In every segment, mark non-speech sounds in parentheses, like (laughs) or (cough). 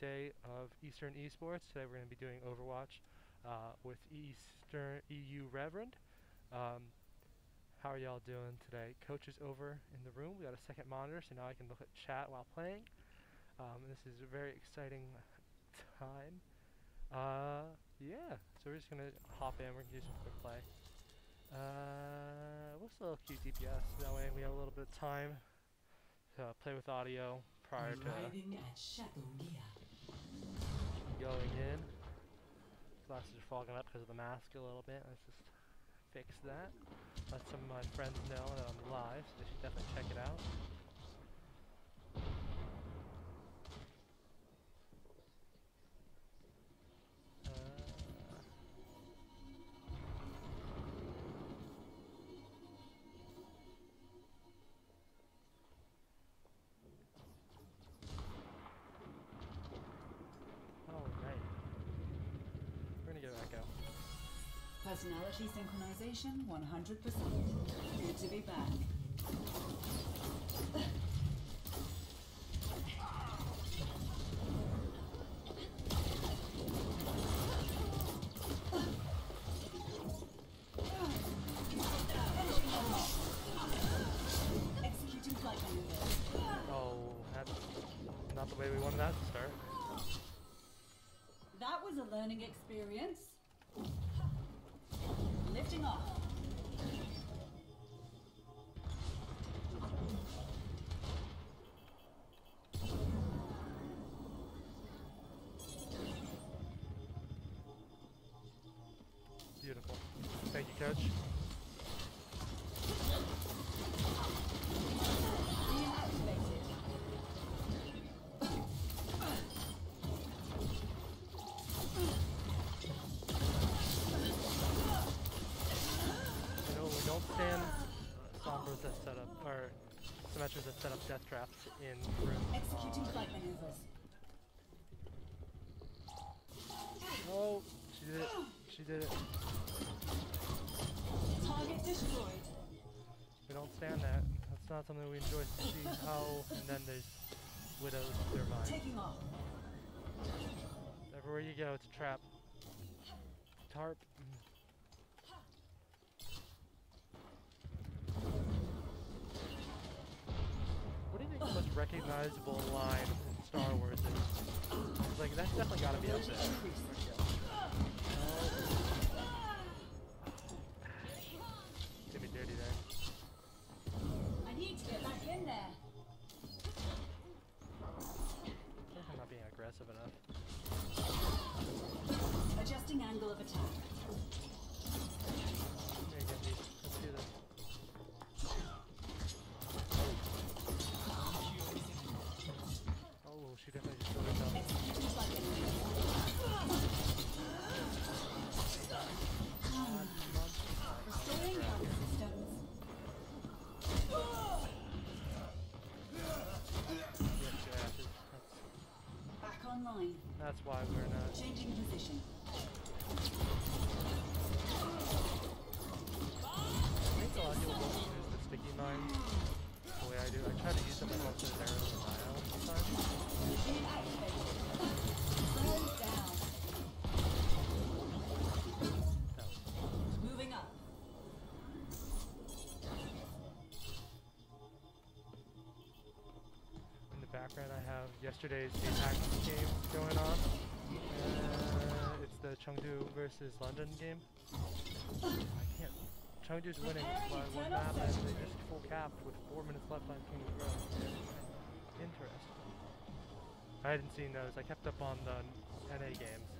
day of Eastern Esports. Today we're going to be doing Overwatch uh, with Eastern EU Reverend. Um, how are y'all doing today? Coach is over in the room. We got a second monitor, so now I can look at chat while playing. Um, this is a very exciting time. Uh, yeah, so we're just going to hop in. We're going to do some quick play. Uh, what's a little cute DPS? That way we have a little bit of time to play with audio prior to going in. Glasses are fogging up because of the mask a little bit. Let's just fix that. Let some of my friends know that I'm live, so they should definitely check it out. Personality synchronization 100%. Good to be back. Beautiful. Thank you, Coach. You we don't stand uh, Sombras that set up, or Symmetras that set up death traps in rooms. Executing flight maneuvers. Enjoy to see how, and then there's widows their mind. Taking off. Everywhere you go, it's a trap. Tarp. What do you think the most recognizable line in Star Wars is? It's like, that's definitely gotta be up there. Do. I try to use them as much as arrows and dial sometimes. Reactivated. Slow down. No. Moving up. In the background, I have yesterday's APAC game going on. Uh, it's the Chengdu versus London game. (laughs) Chengdu's winning by one map, and they just full capped with four minutes left on King's Row. Interesting. I hadn't seen those. I kept up on the NA games.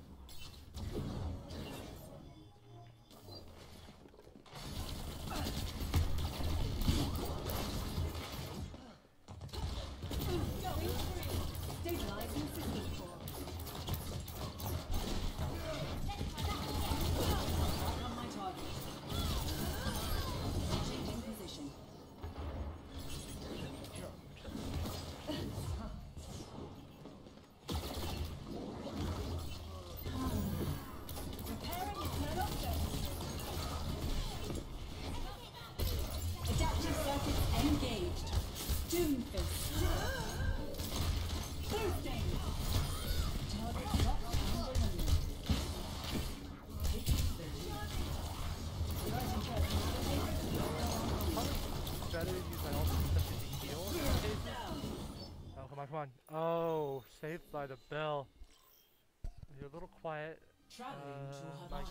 Quiet. Traveling Uh,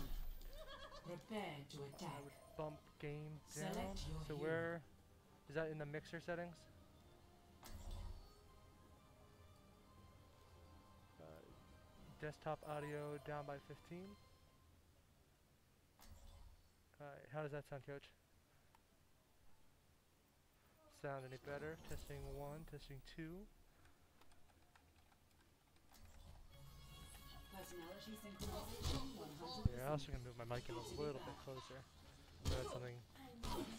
Prepare to attack. Bump game down. Select your So where is that in the mixer settings? Uh, desktop audio down by 15. Alright, how does that sound, coach? Sound any better? Testing one, testing two. Yeah, I also gonna move my mic in a little bit closer. That's something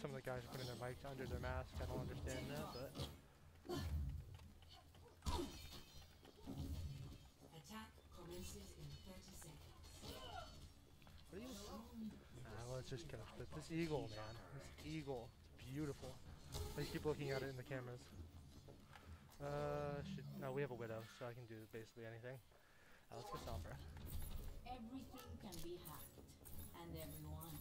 some of the guys are putting their mics under their mask. I don't understand that, but Attack commences in 30 seconds. what are you? Ah, well, it's just gonna. But this eagle, man, this eagle, it's beautiful. I keep looking at it in the cameras. Uh, should, no, we have a widow, so I can do basically anything. Let's get Sombra. Everything can be hacked, and everyone.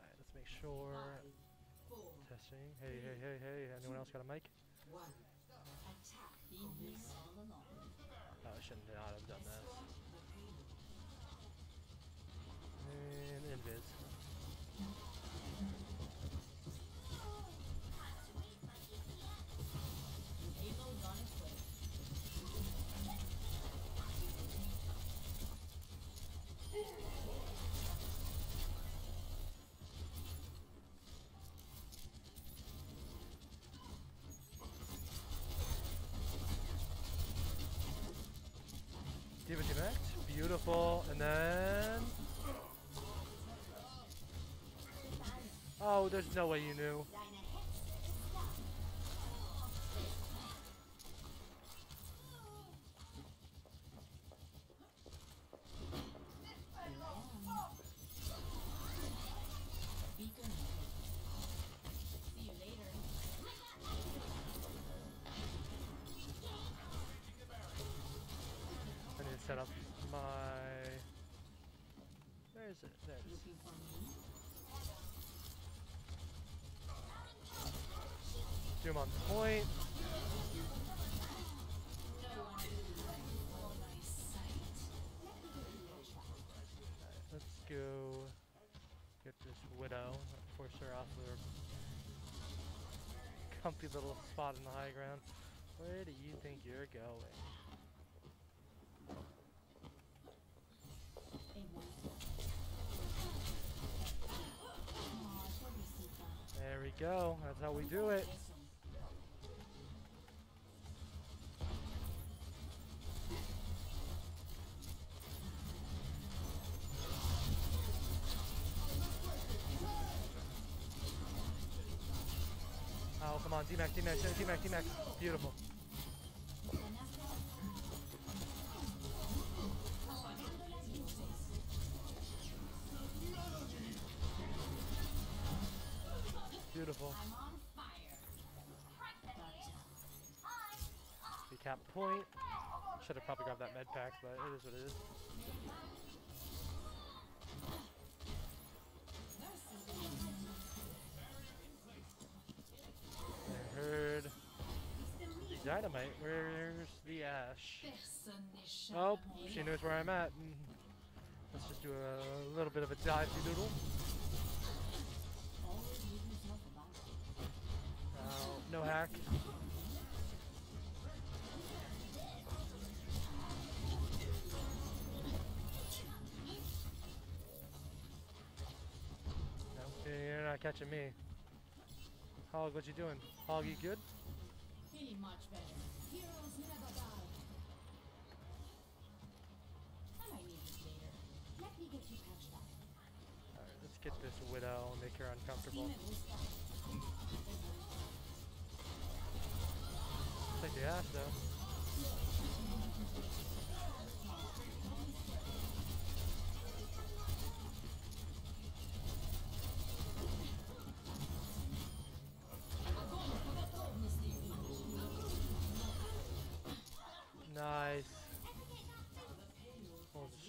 Alright, let's make sure. Five, four, Testing. Hey, hey, hey, hey. Anyone else got a mic? One. attack. Been here all along. Oh, I shouldn't not have done this. And invis. Oh, there's no way you knew. Set up my. Where is it? There Zoom on point. Let's go get this widow. Force her off of her comfy little spot in the high ground. Where do you think you're going? There we go. That's how we do it. Come on. D-Mac, D-Mac, D-Mac, D-Mac. Beautiful. Beautiful. Recap point. Should have probably grabbed that med pack, but it is what it is. Dynamite. Where's the Ashe? Oh, she knows where I'm at. Let's just do a little bit of a dive doodle. Uh, no hack. No, you're not catching me. Hog, what you doing? Hog, you good?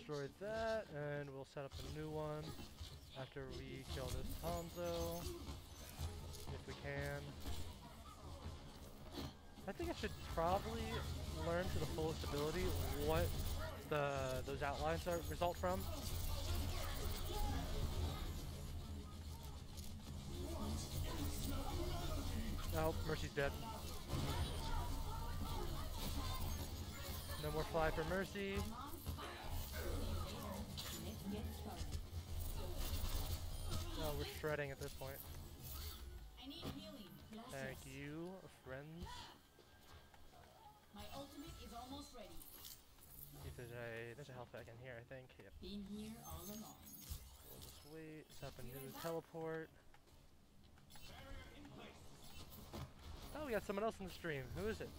We'll destroy that, and we'll set up a new one after we kill this Hanzo, if we can. I think I should probably learn to the fullest ability what the those outlines are result from. Oh, Mercy's dead. No more fly for Mercy. We're shredding at this point. I need healing. Thank you, friends. My ultimate is almost ready. If there's a there's a health pack in here, I think. Yep. Been here all along. We'll just wait. Set up a new teleport. Oh, we got someone else in the stream. Who is it?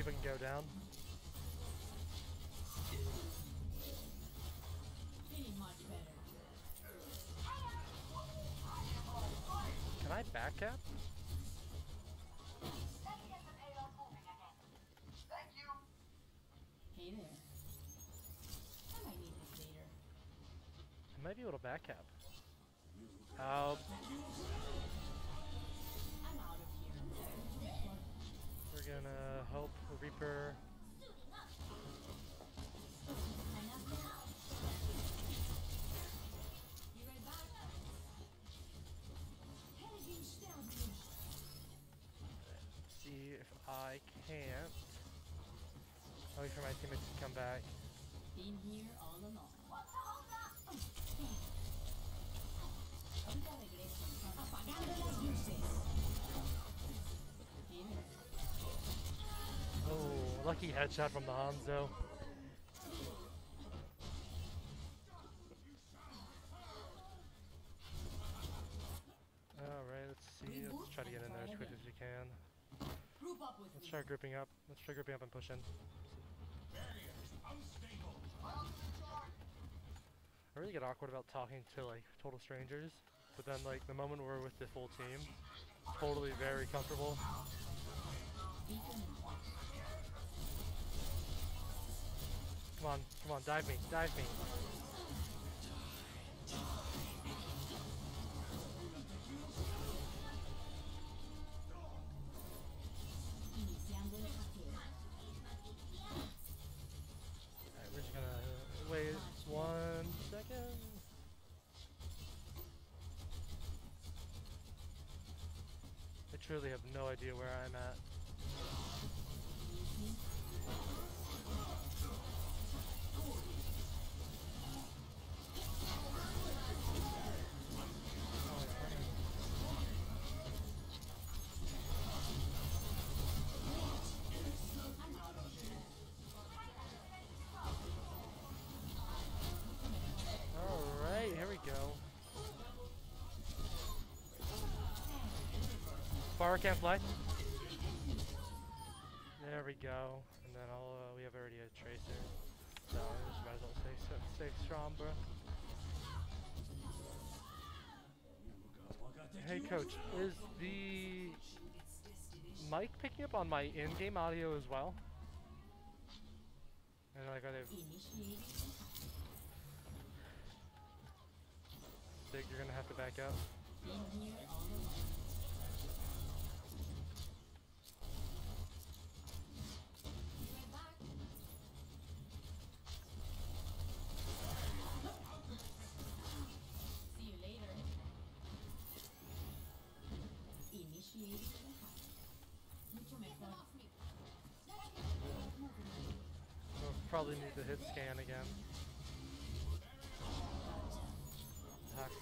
See if I can go down. Can I back cap? Hey there. I might need this later. I might be able to back cap. Oh, gonna help Reaper. See if I can't. I'll wait for my teammates to come back. Here lucky headshot from the Hanzo. Alright, let's see. Let's try to get in there as quick as we can. Let's try grouping up. Let's try grouping up and pushing. I really get awkward about talking to like total strangers, but then like the moment we're with the full team, totally very comfortable. Come on, come on, dive me, dive me. Alright, we're just gonna uh, wait one second. I truly have no idea where I'm at. Bar can't fly. There we go. And then I'll, uh, we have already a tracer. So we just might as well stay, stay strong, bro. Hey coach, is the mic picking up on my in-game audio as well? And they Initiating. big? You're gonna have to back up. Probably need to hit scan again.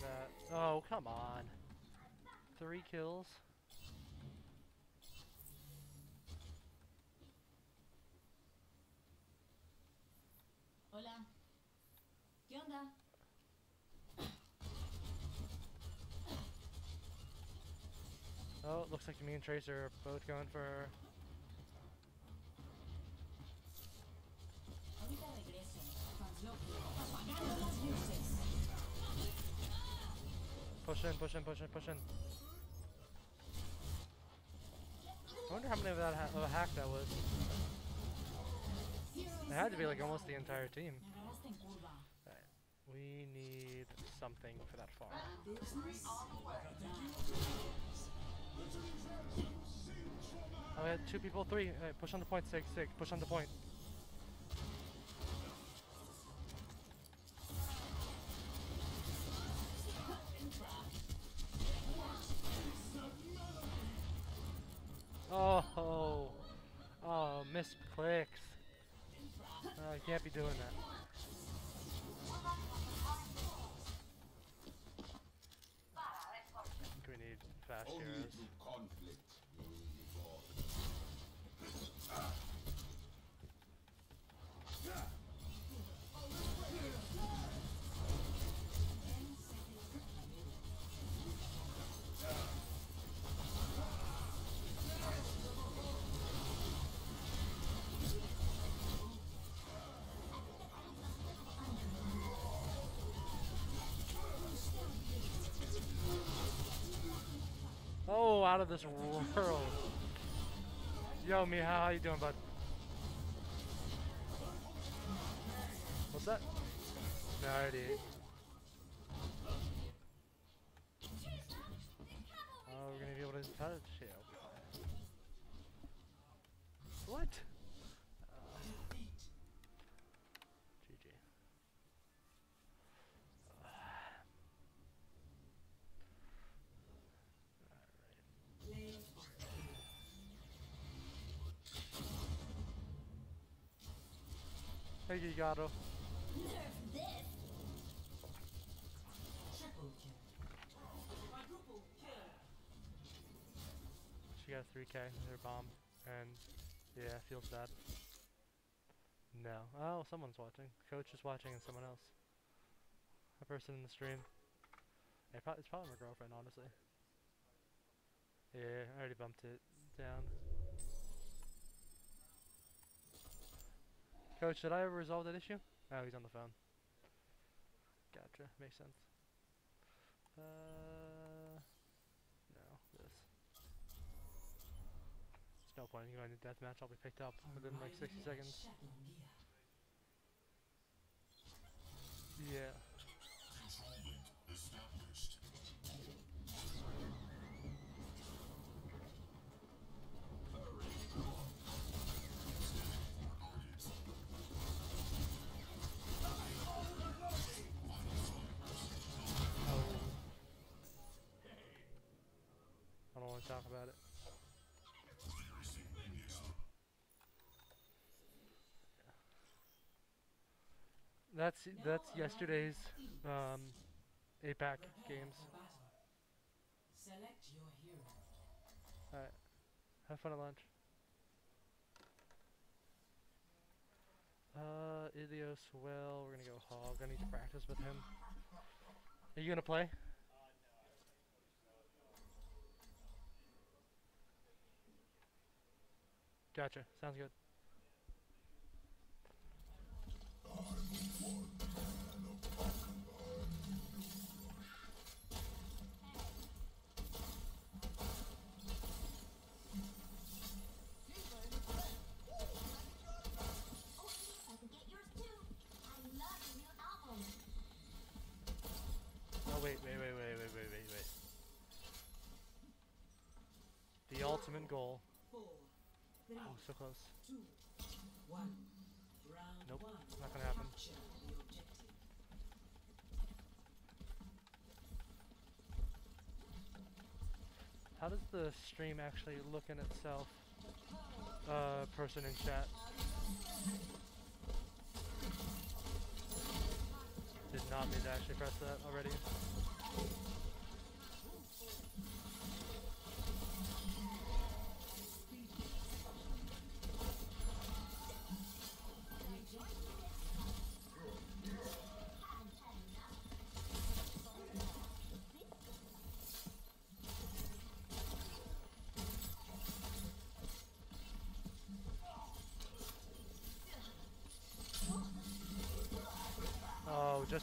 That. Oh, come on. Three kills. Hola. ¿Qué onda? Oh, looks like me and Tracer are both going for. Push in, push in, push in, push in. I wonder how many of that ha of a hack that was. It had to be like almost the entire team. Curva. We need something for that farm. Oh, we had two people, three. Hey, push on the point, Sig, Sig, push on the point. out of this world. Yo, Miha, how you doing, bud? What's that? 98. Hey, Gigato. triple kill. She got a 3k, her bomb, and yeah, feels bad. No. Oh, someone's watching. Coach is watching and someone else. A person in the stream. It's probably my girlfriend, honestly. Yeah, I already bumped it down. Coach, did I ever resolve that issue? Oh, he's on the phone. Gotcha, makes sense. Uh, no, this. There's no point in going to deathmatch. I'll be picked up within like 60 seconds. Yeah. Talk about it. That's that's yesterday's um, APAC games. Select your hero. Alright. Have fun at lunch. Uh, Ilios, well, we're gonna go Hog. I need to practice with him. Are you gonna play? Gotcha. Sounds good. Oh wait, wait, wait, wait, wait, wait, wait, wait. The ultimate goal. Oh, so close. two, one. Round Nope, one. not gonna happen. Capture the objective. How does the stream actually look in itself? Uh, person in chat. Did not mean to actually press that already.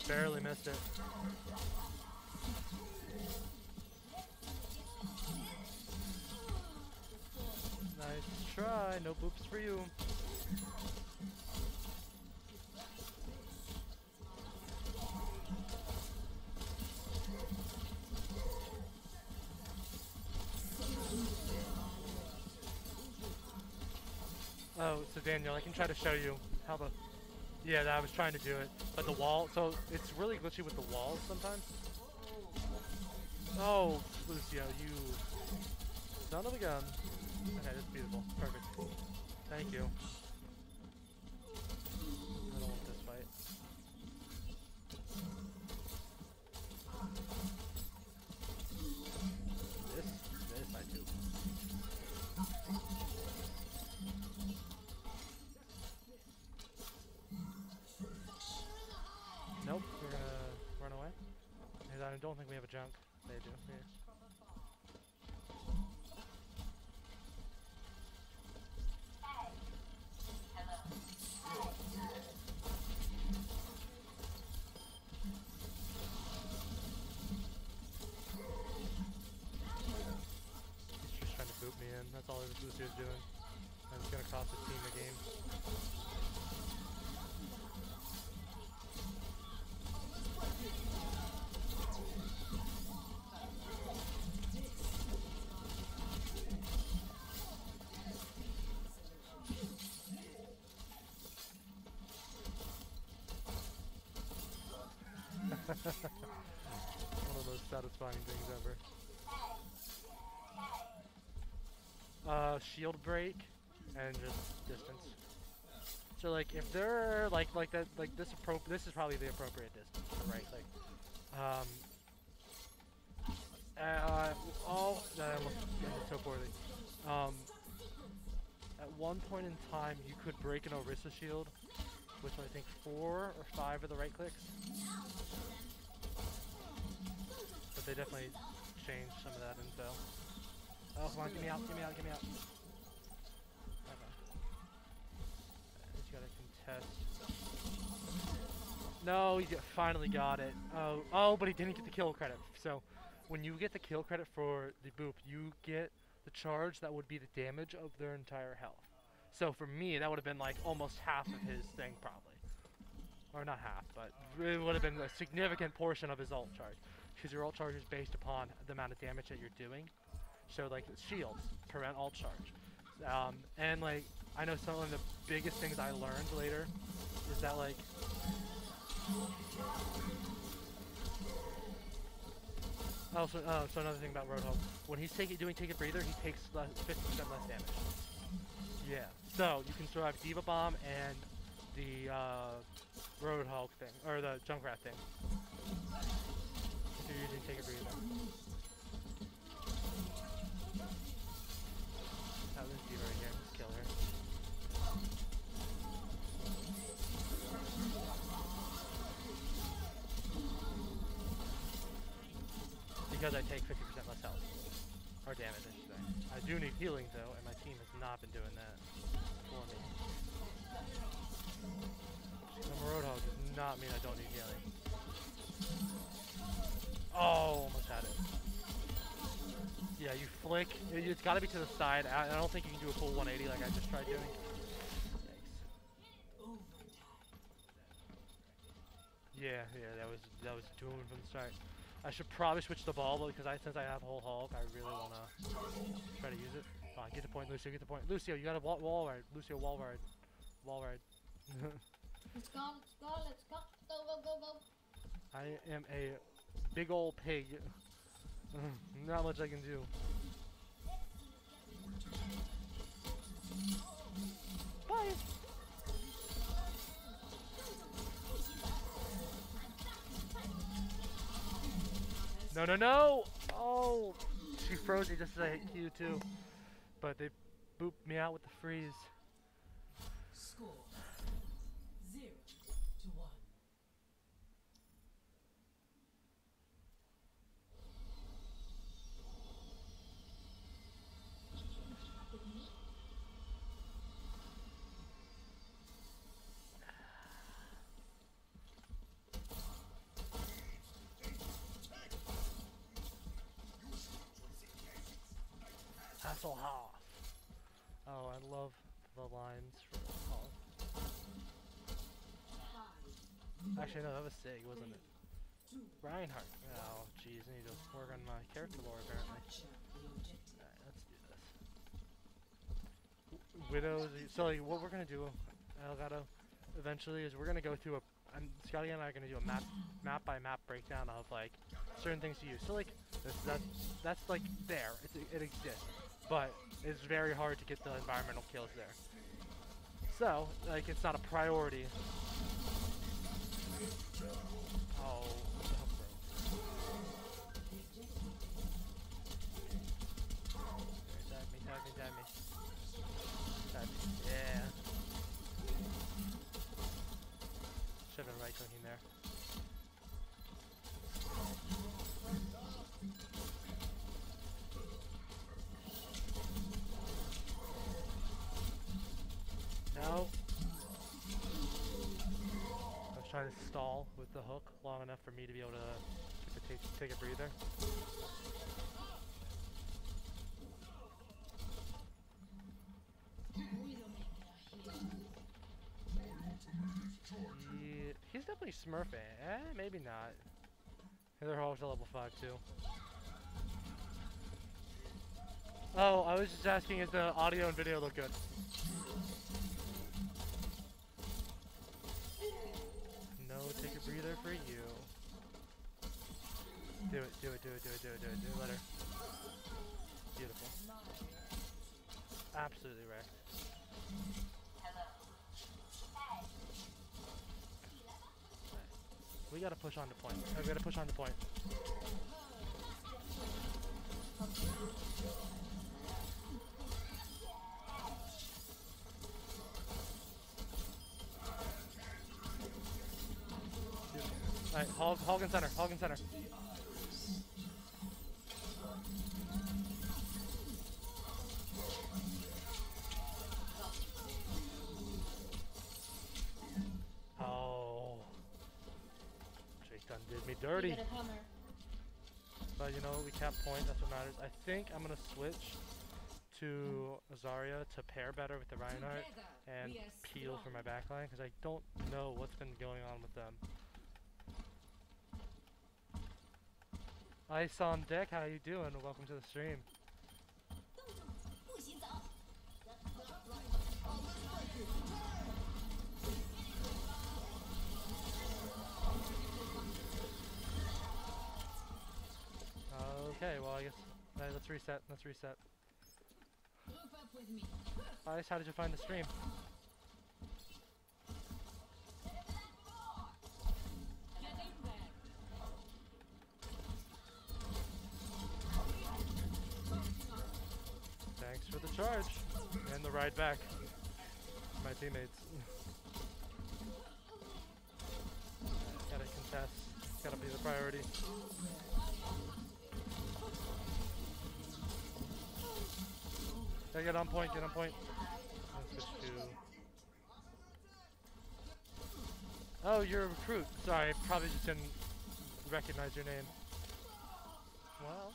Barely missed it. Nice try, no boops for you. Oh, so Daniel, I can try to show you how the yeah, that I was trying to do it, but the wall... So, it's really glitchy with the walls sometimes. Oh, Lucio, you... Son of a gun. Okay, that's beautiful. Perfect. Thank you. All doing. And it's gonna cost the team a game. (laughs) One of satisfying things ever. Uh, shield break and just distance. So like if they're like like that like this appro this is probably the appropriate distance right like um uh oh that ended so poorly. Um at one point in time you could break an Orisa shield with I think four or five of the right clicks. But they definitely changed some of that info. Oh, come on, get me out, get me out, get me out. He's got to contest. No, he finally got it. Oh, oh, but he didn't get the kill credit. So, when you get the kill credit for the boop, you get the charge that would be the damage of their entire health. So for me, that would have been like almost half of his thing, probably. Or not half, but it would have been a significant portion of his ult charge. Because your ult charge is based upon the amount of damage that you're doing. So like shields prevent ult charge. Um, and like I know some of the biggest things I learned later is that like Oh, so, oh, so another thing about Roadhog. When he's taking doing take a breather, he takes less, 50% less damage. Yeah. So you can survive D.Va Bomb and the uh, Roadhog thing, or the Junkrat thing. If you're using take a breather. Because I take 50% less health. Or damage, I should say. I do need healing though, and my team has not been doing that for me. A Roadhog does not mean I don't need healing. Oh, almost had it. Yeah, you flick. it- It's got to be to the side. I, don't think you can do a full 180 like I just tried doing. Yeah, yeah, that was that was doomed from the start. I should probably switch the ball because I since I have Whole Hog, I really wanna try to use it. On, get the point, Lucio. Get the point, Lucio. You got a wall, wall ride, Lucio. Wall ride, wall ride. Let's go, let's go, let's go. Go, go, go, go. I am a big old pig. (laughs) Not much I can do. Bye. No, no, no! Oh, she froze me just as I hit Q too. But they booped me out with the freeze. Score zero to one. Hasselhoff. Oh, I love the lines for oh. Actually, no, that was Sig, wasn't it? Reinhardt. Oh, jeez, I need to work on my character lore apparently. Alright, let's do this. Widows. So, like, what we're gonna do, Elgato, eventually, is we're gonna go through a. And Scotty and I are gonna do a map, map by map breakdown of like certain things to use. So, like, this, that, that's like there. It's, it exists, but it's very hard to get the environmental kills there. So, like, it's not a priority. Oh, bro. Tag me, tag me, tag me. Tag me. Yeah. Should have right clicking there. No. I was trying stall with the hook long enough for me to be able to take, take a breather. He, he's definitely smurfing. Eh, maybe not. They're all to level 5 too. Oh, I was just asking if the audio and video look good. No, take a breather for you. Do it, do it, do it, do it, do it, do it, do it, let her. Beautiful. Absolutely rare. We gotta push on the point. Uh, We gotta push on the point. Alright, hog, hog in center, hog in center. Oh. Jake done did me dirty. You got a hammer. But you know, we can't point, that's what matters. I think I'm gonna switch to Zarya to pair better with the Reinhardt and Peel for my backline because I don't know what's been going on with them. Ice on deck, how you doing? Welcome to the stream. Okay, well I guess right, let's reset. Let's reset. Ice, how did you find the stream? Charge and the ride back, my teammates. (laughs) Gotta contest. Gotta be the priority. Get on point. Get on point. Oh, you're a recruit. Sorry, probably just didn't recognize your name. Well,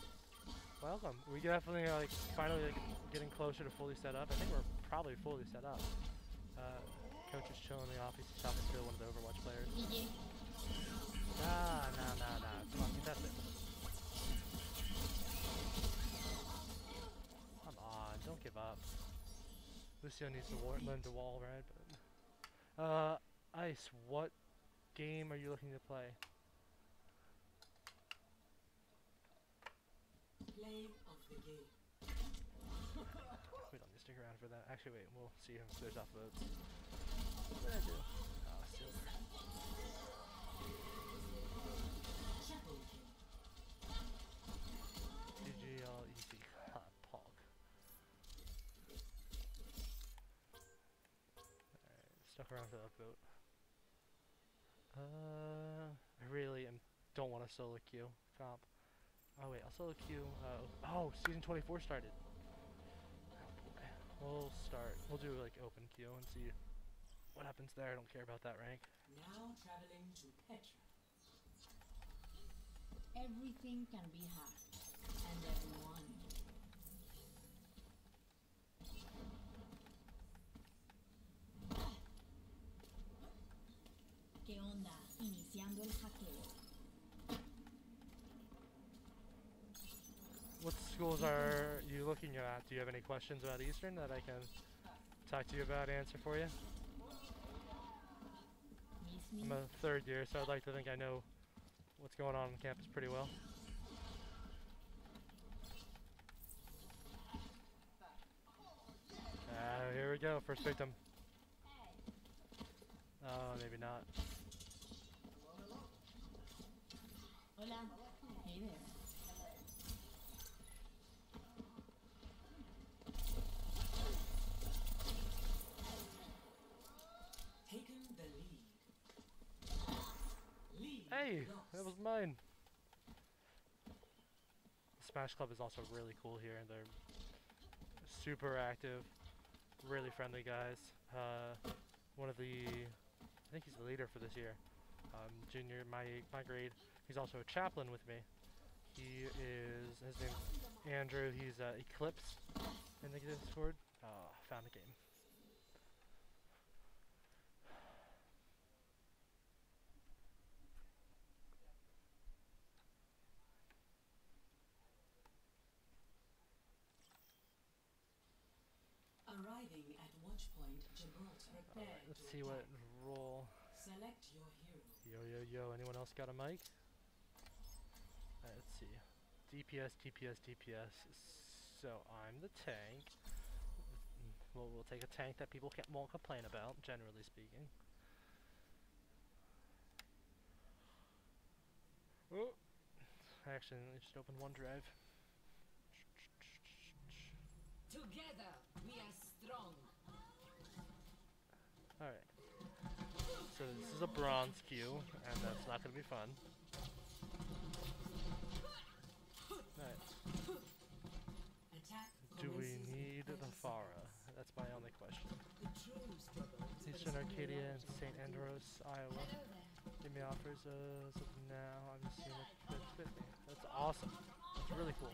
welcome. We definitely are, like finally like, getting closer to fully set up. I think we're probably fully set up. Uh, coach is chilling in the office. He's talking to one of the Overwatch players. GG. Nah, nah, nah, nah. Come on, contest it. Come on, don't give up. Lucio needs to war- learn to wall right? but. Uh, Ice, what game are you looking to play? Play of the game. We don't need to stick around for that. Actually, wait, we'll see if there's off. What did I do? Oh. GG all easy. Ha, pog. Alright, stuck around for the upvote. Uh, I really am, don't want to solo queue comp. Oh wait, I'll the queue. Uh, oh, season 24 started. Oh, we'll start. We'll do like open queue and see what happens there. I don't care about that rank. Now traveling to Petra. Everything can be and everyone. ¿Qué onda? Schools are you looking at? Do you have any questions about Eastern that I can talk to you about, answer for you? I'm a third year, so I'd like to think I know what's going on on campus pretty well. Ah, here we go, first victim. Oh, maybe not. Hola. Hey there. Hey, that was mine. The Smash Club is also really cool here. and They're super active, really friendly guys. Uh, one of the, I think he's the leader for this year. Um, junior, my my grade. He's also a chaplain with me. He is his name's Andrew. He's uh, Eclipse in the Discord. Oh, found the game. Arriving at Watchpoint Gibraltar. Prepare Alright, let's see what attack. role. Select your hero. Yo yo yo, anyone else got a mic? Alright, let's see. DPS, DPS, DPS. So I'm the tank. Well, we'll take a tank that people can't, won't complain about, generally speaking. Oh, I accidentally just opened OneDrive. Together, we are strong. Alright. So this is a bronze queue, and that's not going to be fun. Alright. Do we need 30 the Pharah? That's my only question. Eastern Arcadia and St. Andros, Iowa. Give me offers of now. I'm just seeing what fits me. That's awesome. That's really cool.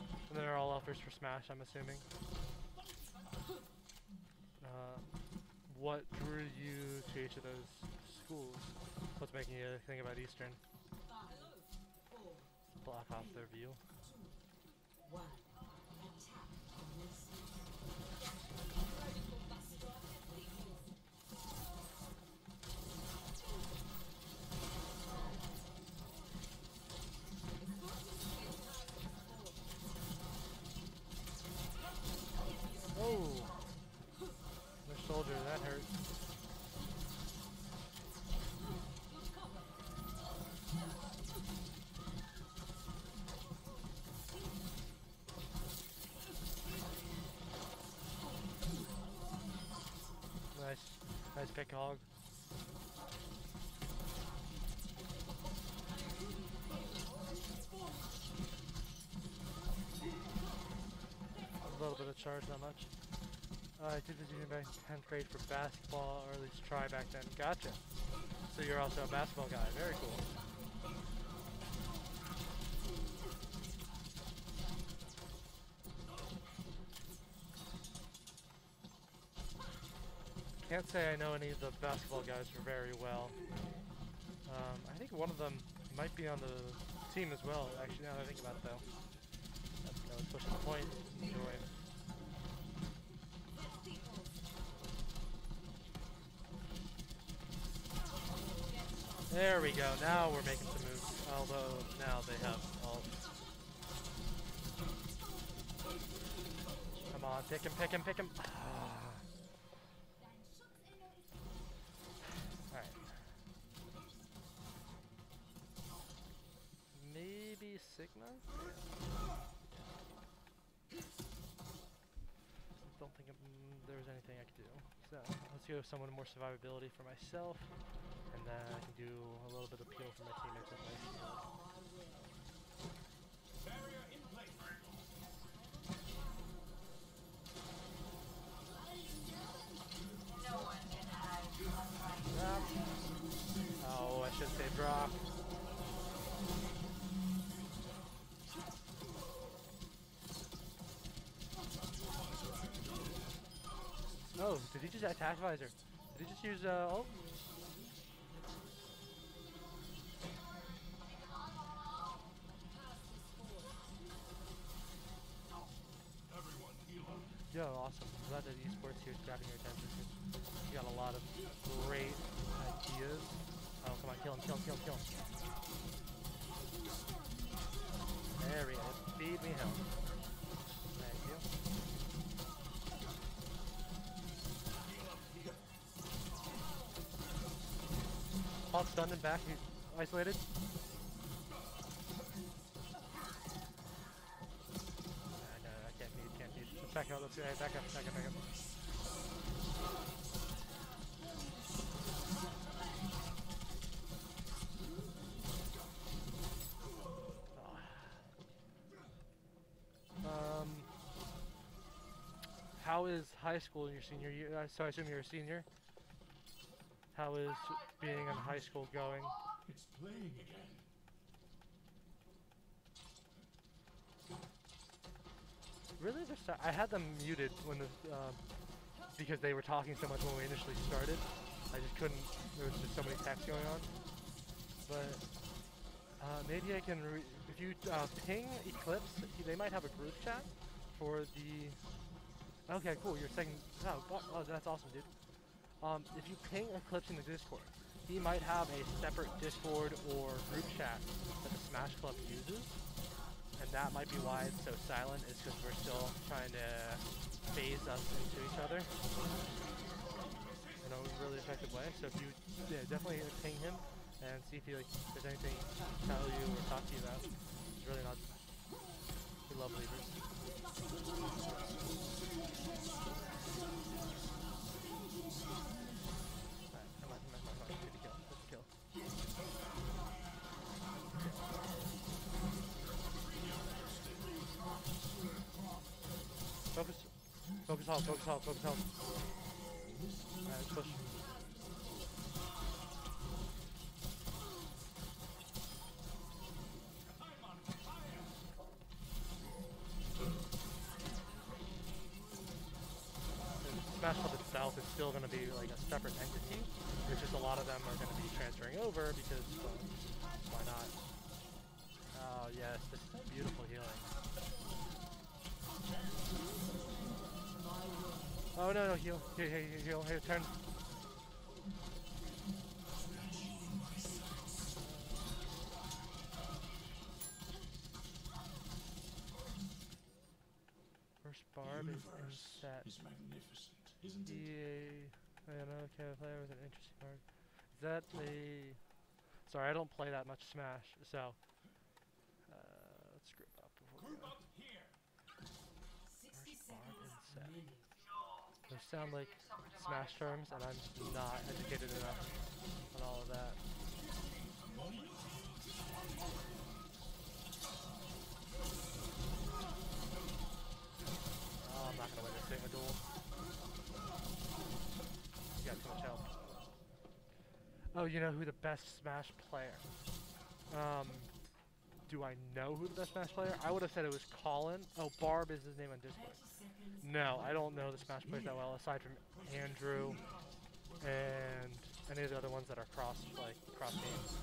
And then they're all offers for Smash, I'm assuming. Uh, what drew you to each of those schools? What's making you think about Eastern? Block off their view. Nice pick hog. A little bit of charge, not much. Uh, I did the junior bank 10th grade for basketball, or at least try back then. Gotcha. So you're also a basketball guy. Very cool. Can't say I know any of the basketball guys very well. Um, I think one of them might be on the team as well, actually, now that I think about it though. That's that was pushing the point. Enjoy. There we go. Now we're making some moves. Although now they have all. Come on, pick him, pick him, pick him. Let's go with someone more survivability for myself, and then I can do a little bit of peel for my teammates with my skills. Drop. Oh, I should say drop. He just attack visor? Did he just use uh ult? Yo, awesome. I'm glad that esports here is grabbing your attention. You got a lot of great ideas. Oh, come on, kill him, kill him, kill him, kill him. There we go. Feed me health. Back. He's isolated. Uh, I can't can't back let's go, hey, back up, back up, back up. Um, how is high school in your senior year? Uh, so I assume you're a senior. How is being in high school going? It's playing again. Really, just I had them muted when the um, because they were talking so much when we initially started. I just couldn't. There was just so many texts going on. But uh, maybe I can. Re- if you uh, ping Eclipse, they might have a group chat for the. Okay, cool. You're second. Oh, oh, that's awesome, dude. Um, if you ping Eclipse in the Discord, he might have a separate Discord or group chat that the Smash Club uses and that might be why it's so silent is because we're still trying to phase us into each other in a really effective way. So if you yeah, definitely ping him and see if he like there's anything to tell you or talk to you about. It's really not. We love leaders. Focus hard, focus hard, focus hard. Alright, let's push. Heal heal heal heal heal here turn. First barb the is universe inset. is magnificent, isn't it? EA I don't know, okay, player with an interesting card. Is that a sorry, I don't play that much Smash, so uh, let's group up before we Group go. up Those sound like Smash terms, and I'm not educated enough on all of that. Oh, I'm not gonna win this Sigma duel. You got too much help. Oh, you know who the best Smash player? Um, do I know who the best Smash player? I would have said it was Colin. Oh, Barb is his name on 30 Discord. No, I don't know the Smash players that well, aside from Andrew and any of the other ones that are cross, like, cross games.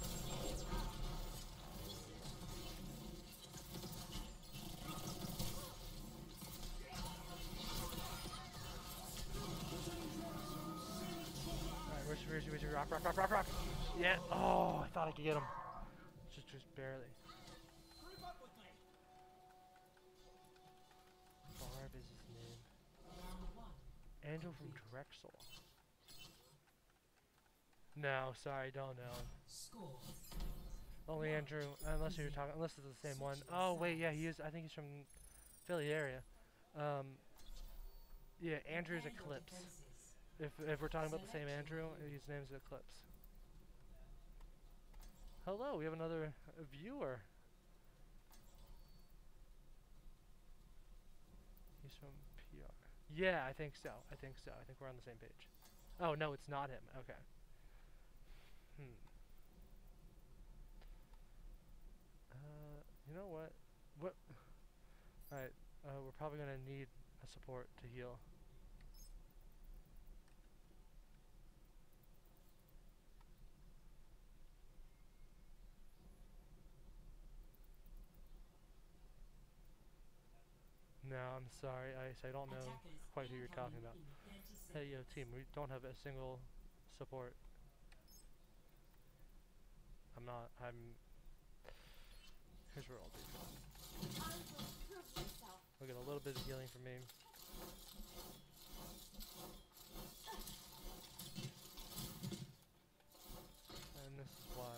Alright, where's, where's your rock, rock, rock, rock, rock? Yeah, oh, I thought I could get him. Just, just barely. Andrew from Drexel. No, sorry, don't know. Only Andrew, unless you're talking, unless it's the same one. Oh wait, yeah, he is. I think he's from Philly area. Um, yeah, Andrew's Eclipse. If if we're talking about the same Andrew, his name's Eclipse. Hello, we have another viewer. He's from. Yeah, I think so. I think so. I think we're on the same page. Oh no, it's not him. Okay. Hmm. Uh, you know what? What? (sighs) Alright, uh, we're probably gonna need a support to heal. I'm sorry, Ice. I don't know quite who you're talking about. incoming in 30 Hey, yo, team, we don't have a single support. I'm not. I'm. Here's where I'll do. We'll get a little bit of healing from me. And this is why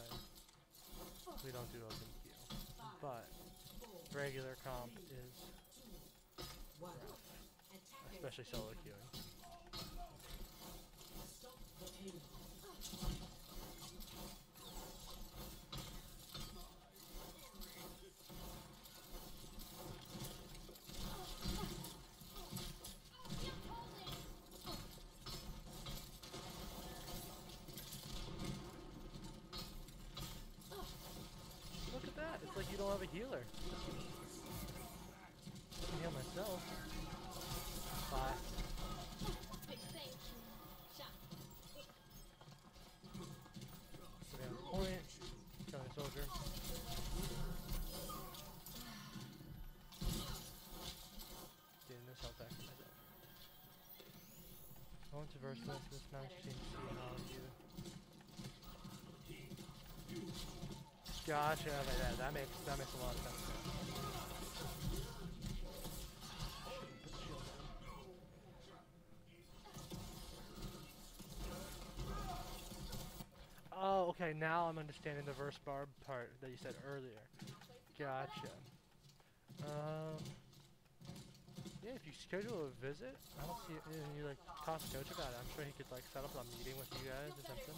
we don't do open queue. But regular comp is especially solo queuing. Look at that! It's like you don't have a healer. Verse this, match to see how. Gotcha, that. That makes that makes a lot of sense. Oh, okay. Now I'm understanding the verse barb part that you said earlier. Gotcha. Um. Yeah, if you schedule a visit, I don't see it, and you like talk to coach about it. I'm sure he could like set up a meeting with you guys or something.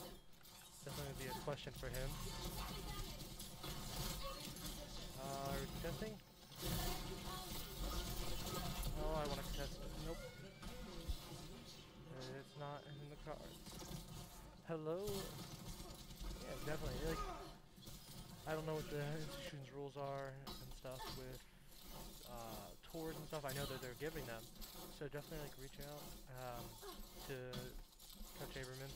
Definitely be a question for him. Uh, contesting? Oh, I want to contest. Nope. It's not in the cards. Hello? Yeah, definitely. Like, I don't know what the institution's rules are and stuff with uh, tours and stuff. I know that they're giving them. So definitely, like, reach out um, to Coach Aberman.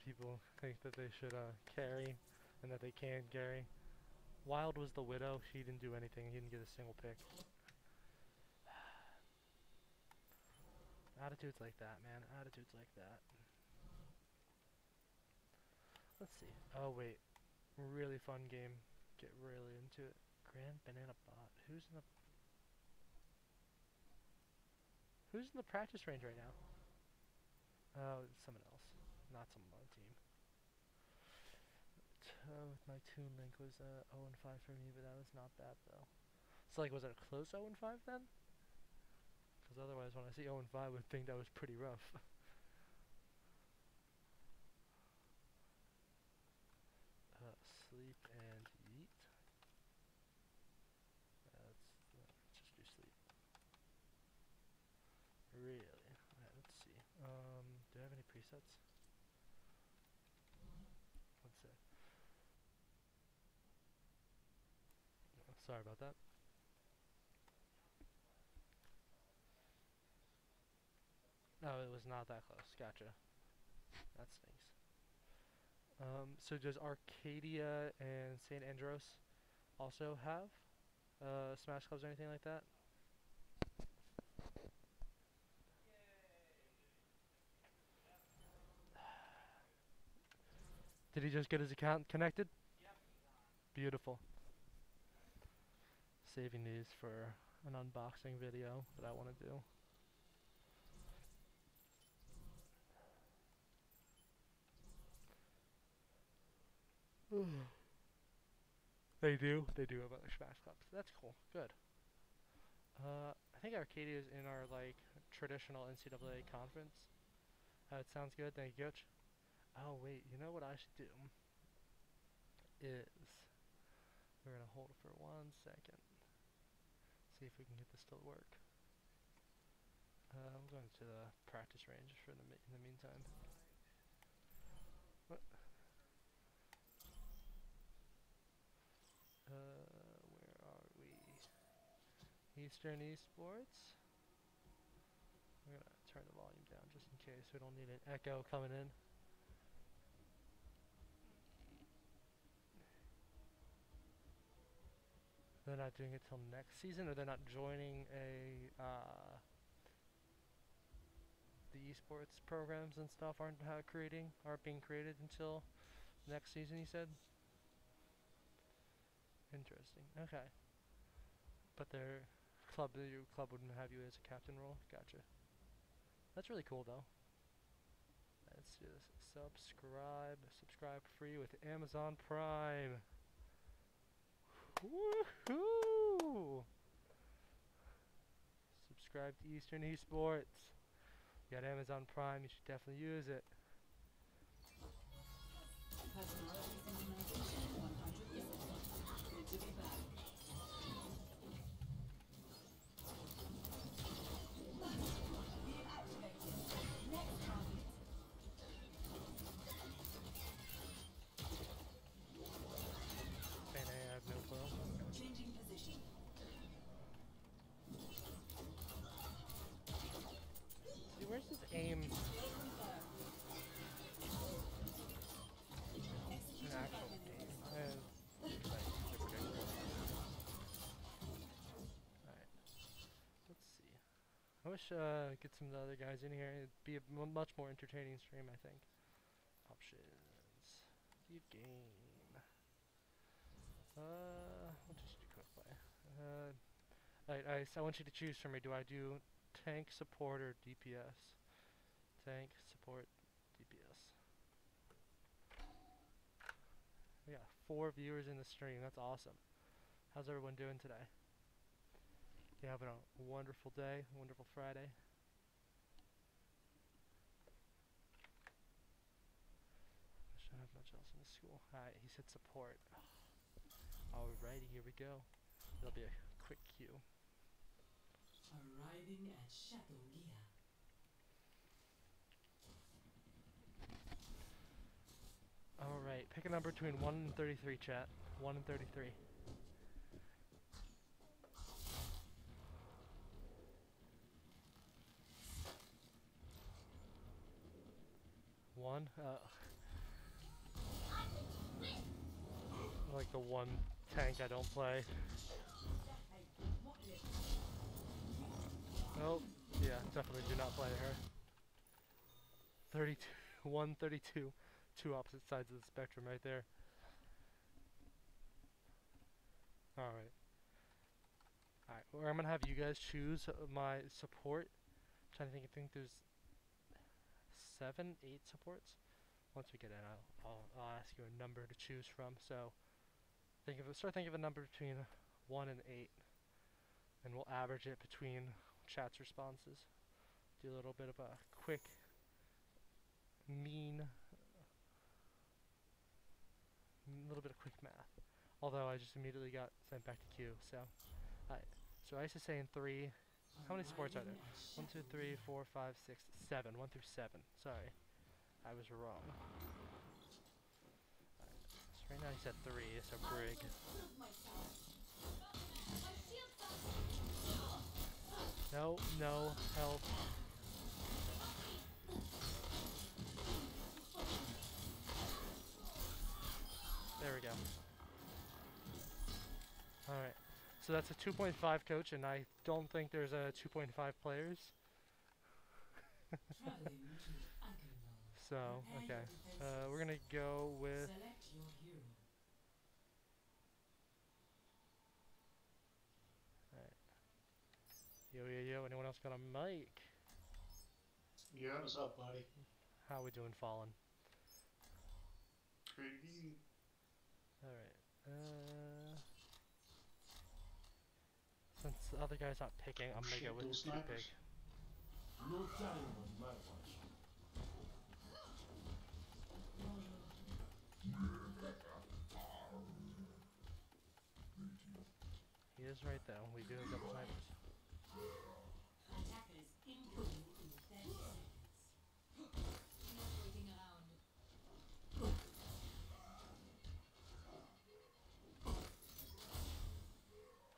People think that they should uh, carry and that they can carry. Wild was the widow. She didn't do anything. He didn't get a single pick. (sighs) Attitudes like that, man. Attitudes like that. Let's see. Oh wait, really fun game. Get really into it. Grand Banana Bot. Who's in the Who's in the practice range right now? Oh, it's someone else, not someone on team. Uh, with my tune link was uh, 0 and 5 for me, but that was not bad though. So like, was it a close 0 and 5 then? Because otherwise, when I see 0 and 5, I would think that was pretty rough. (laughs) uh, sleep and eat. That's let's just do sleep. Really? Alright, let's see. Um, do I have any presets? Let's see. Oh, Sorry about that. No, it was not that close. Gotcha. That stinks. Um, so does Arcadia and St. Andros also have uh, Smash Clubs or anything like that? (sighs) Did he just get his account connected? Beautiful. Saving these for an unboxing video that I want to do. (sighs) They do. They do have other Smash Clubs. That's cool. Good. Uh, I think Arcadia is in our like traditional NCAA conference. Uh, it sounds good. Thank you, Coach. Oh wait, you know what I should do is we're gonna hold for one second. See if we can get this to work. Uh, I'm going to the practice range for the in the meantime. What? Uh, where are we? Eastern Esports. We're gonna turn the volume down just in case we don't need an echo coming in. They're not doing it till next season, or they're not joining a uh, the esports programs and stuff aren't uh, creating aren't being created until next season. He said. Interesting. Okay. But their club, your club wouldn't have you as a captain role. Gotcha. That's really cool, though. Let's do this. Subscribe. Subscribe free with Amazon Prime. Woohoo! Subscribe to Eastern Esports. You got Amazon Prime, you should definitely use it. Wish uh get some of the other guys in here. It'd be a much more entertaining stream, I think. Options. Game. Uh, we'll just do quick play. Uh, I, I, I want you to choose for me. Do I do tank support or DPS? Tank support DPS. We got four viewers in the stream. That's awesome. How's everyone doing today? You having a wonderful day, wonderful Friday. I shouldn't have much else in the school. Alright, he said support. Alrighty, here we go. It'll be a quick queue. Arriving at Chateau Guillard. Alright, pick a number between 1 and 33, chat. 1 and 33. One? Uh, like the one tank I don't play. Nope. Yeah, definitely do not play her. 32, (laughs) 132. Two opposite sides of the spectrum right there. Alright. Alright, well, I'm gonna have you guys choose my support. I'm trying to think, I think there's seven, eight supports. Once we get in, I'll, I'll, I'll ask you a number to choose from. So, think of a, start thinking of a number between one and eight, and we'll average it between chat's responses. Do a little bit of a quick, mean, a little bit of quick math. Although I just immediately got sent back to queue. So, alright. So I used to say in three. How many sports are there? One, two, three, four, five, six, seven. One through seven. Sorry, I was wrong. Alright, So right now he's at three. So brig. No, no, help. There we go. Alright. So that's a 2.5 coach, and I don't think there's a 2.5 players. To. (laughs) So, okay. Uh, we're gonna go with. Yo, yo, yo. Anyone else got a mic? Yeah, what's up, buddy? How we doing, Fallen? Pretty. Alright. Uh, since the other guy's not picking, I'm gonna go with two pick. No telling what he might watch. He is right though. We do have double snipers. Attackers incoming in 30 seconds. Not waiting around.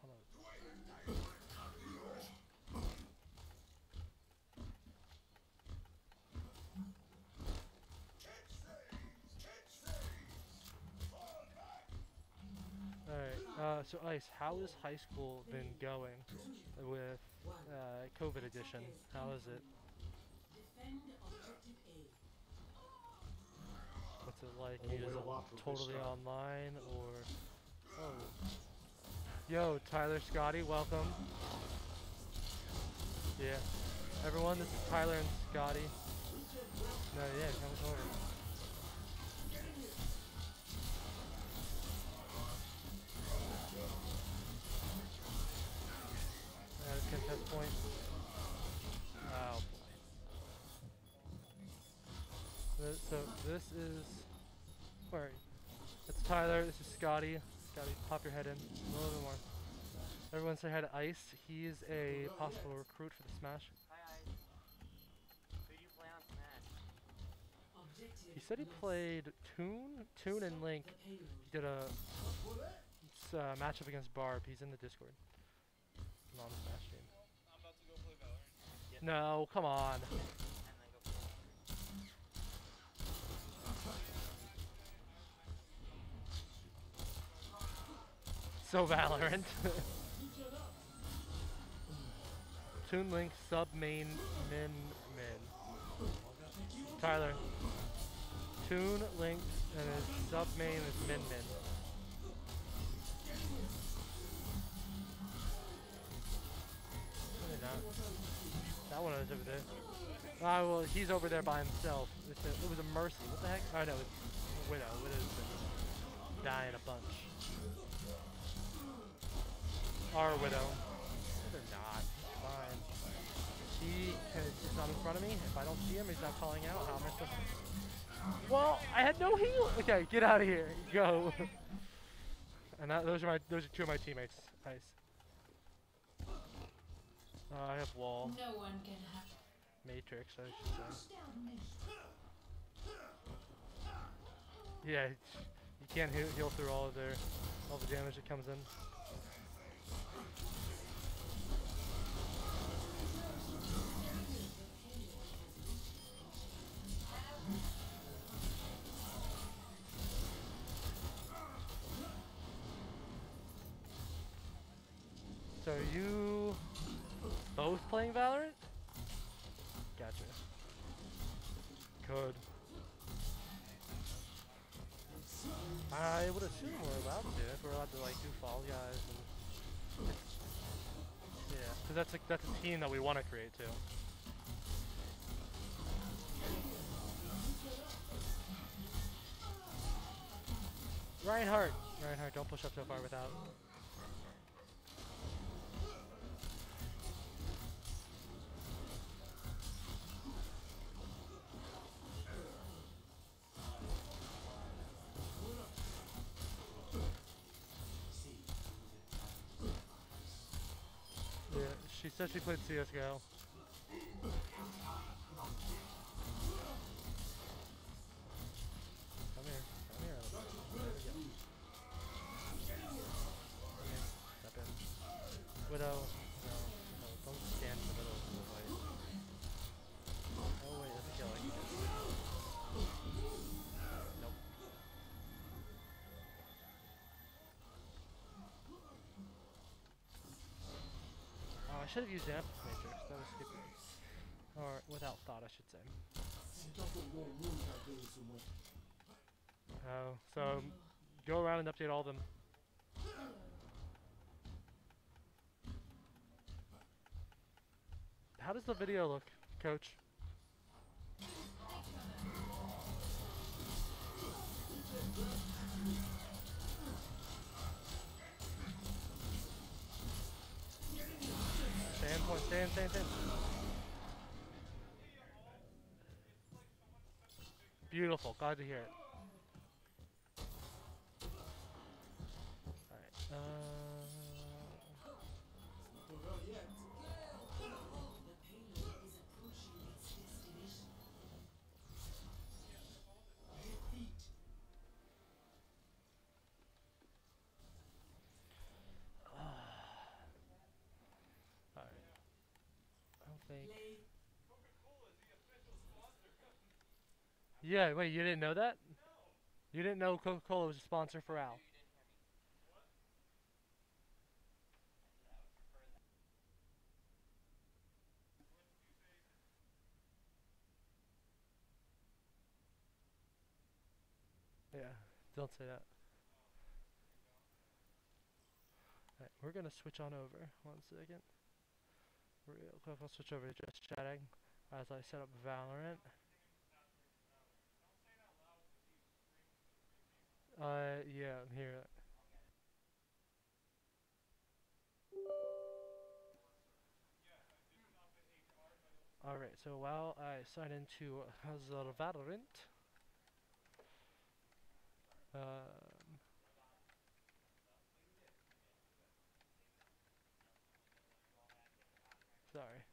Hold on. Alright, uh, so Ice, how has high school been going with uh, COVID edition? How is it? Defend objective A. What's it like? You just to walk with this totally online or? Oh. Yo, Tyler Scotty, welcome. Yeah. Everyone, this is Tyler and Scotty. No, yeah, come over. Contest point. Oh boy. So this is where it's Tyler. This is Scotty. Scotty, pop your head in a little bit more. Everyone say hi to Ice. He's a possible recruit for the Smash. Hi, Ice. Who do you play on Smash? Objective He said he played Toon, Toon and Link. He did a uh, matchup against Barb. He's in the Discord. Not Smash No, come on. So Valorant. (laughs) Toon Link sub main min min. Tyler. Toon Link and his sub main is min min. They're not. That one is over there. Ah, well, he's over there by himself. A, it was a mercy. What the heck? Oh, no, it's Widow. Widow's been dying a bunch. Our Widow. They're not. Fine. He is not in front of me. If I don't see him, he's not calling out. How am I supposed to... Well, I had no heal. Okay, get out of here. (laughs) Go. (laughs) and that, those are my those are two of my teammates. Nice. Uh, I have wall. No one can have Matrix, I should say. Yeah, you can't heal, heal through all of their all the damage that comes in. So you both playing Valorant? Gotcha. Could. I would assume we're allowed to. If we're allowed to like do Fall Guys and yeah, because that's a that's a team that we want to create too. Reinhardt, Reinhardt, don't push up so far without. Said she played CSGO. Come here. Come here, step in. Widow, should have used Amp Matrix. That was stupid. Or without thought, I should say. Oh, so go around and update all of them. How does the video look, Coach? Same thing. Beautiful. Glad to hear it. Alright. Uh, Yeah, wait, you didn't know that? You didn't know Coca Cola was a sponsor for Al. Yeah, don't say that. Alright, we're gonna switch on over. One second. Real quick, I'll switch over to just chatting as I set up Valorant. Uh, yeah, I'm here. Alright, so while I sign into Hazard Valorant, um, sorry,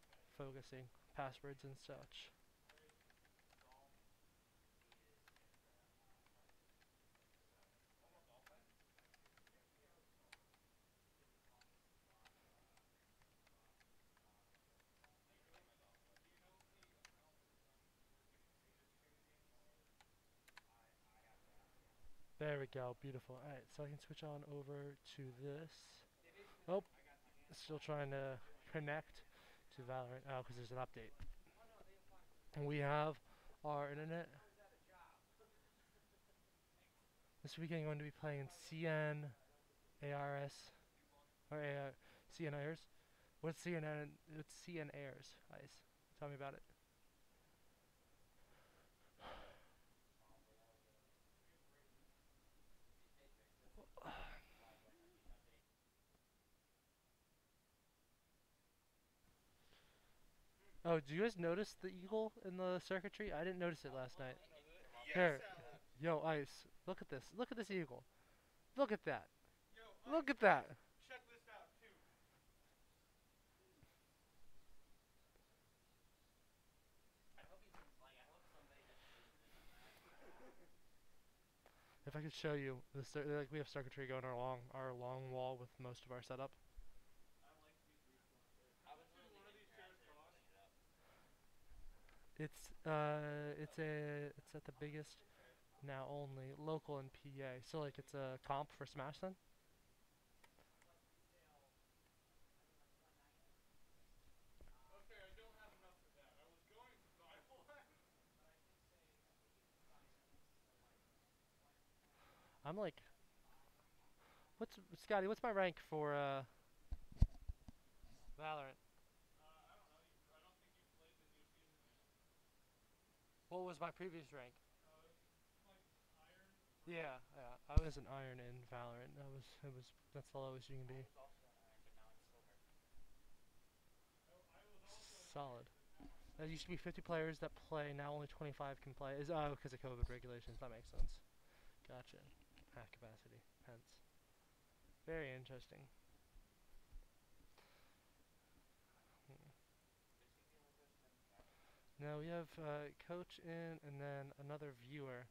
focusing, passwords and such. There we go, beautiful. Alright, so I can switch on over to this. Oh, still trying to (laughs) connect to Valorant. Uh, oh, because there's an update. And we have our internet. This weekend, I'm going to be playing CN ARS. Or AR, CN ARS. What's CNN? What's CN ARS? Ice. Tell me about it. Oh, do you guys notice the eagle in the circuitry? I didn't notice it last night. Here, yo, Ice, look at this. Look at this eagle. Look at that. Yo, Look at that. If I could show you the like we have circuitry going along our long wall with most of our setup. It's uh it's a it's at the biggest now only local in PA. So like it's a comp for Smash then? I'm like What's Scotty, what's my rank for uh Valorant? What was my previous rank? Yeah, yeah. I was an iron in Valorant. That was it was that's the lowest you can be. Solid. There used to be 50 players that play. Now only 25 can play. Is oh because of COVID regulations. That makes sense. Gotcha. Half capacity. Hence. Very interesting. Now we have uh, coach in, and then another viewer,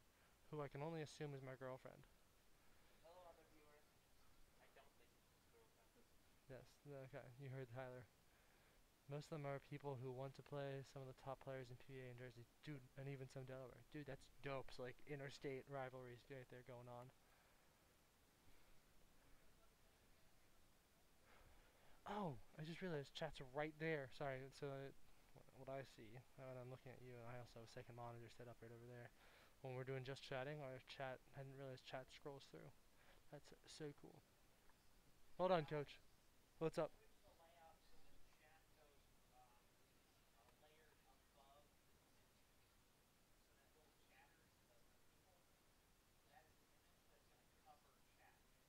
who I can only assume is my girlfriend. Yes. Okay. You heard Tyler. Most of them are people who want to play. Some of the top players in PA and Jersey, dude, and even some Delaware. Dude, that's dope. So like interstate rivalries right there going on. Oh, I just realized chat's right there. Sorry. So what I see when I'm looking at you, and I also have a second monitor set up right over there. When we're doing just chatting, our chat I didn't realize chat scrolls through. That's so cool. Hold on, coach. What's up?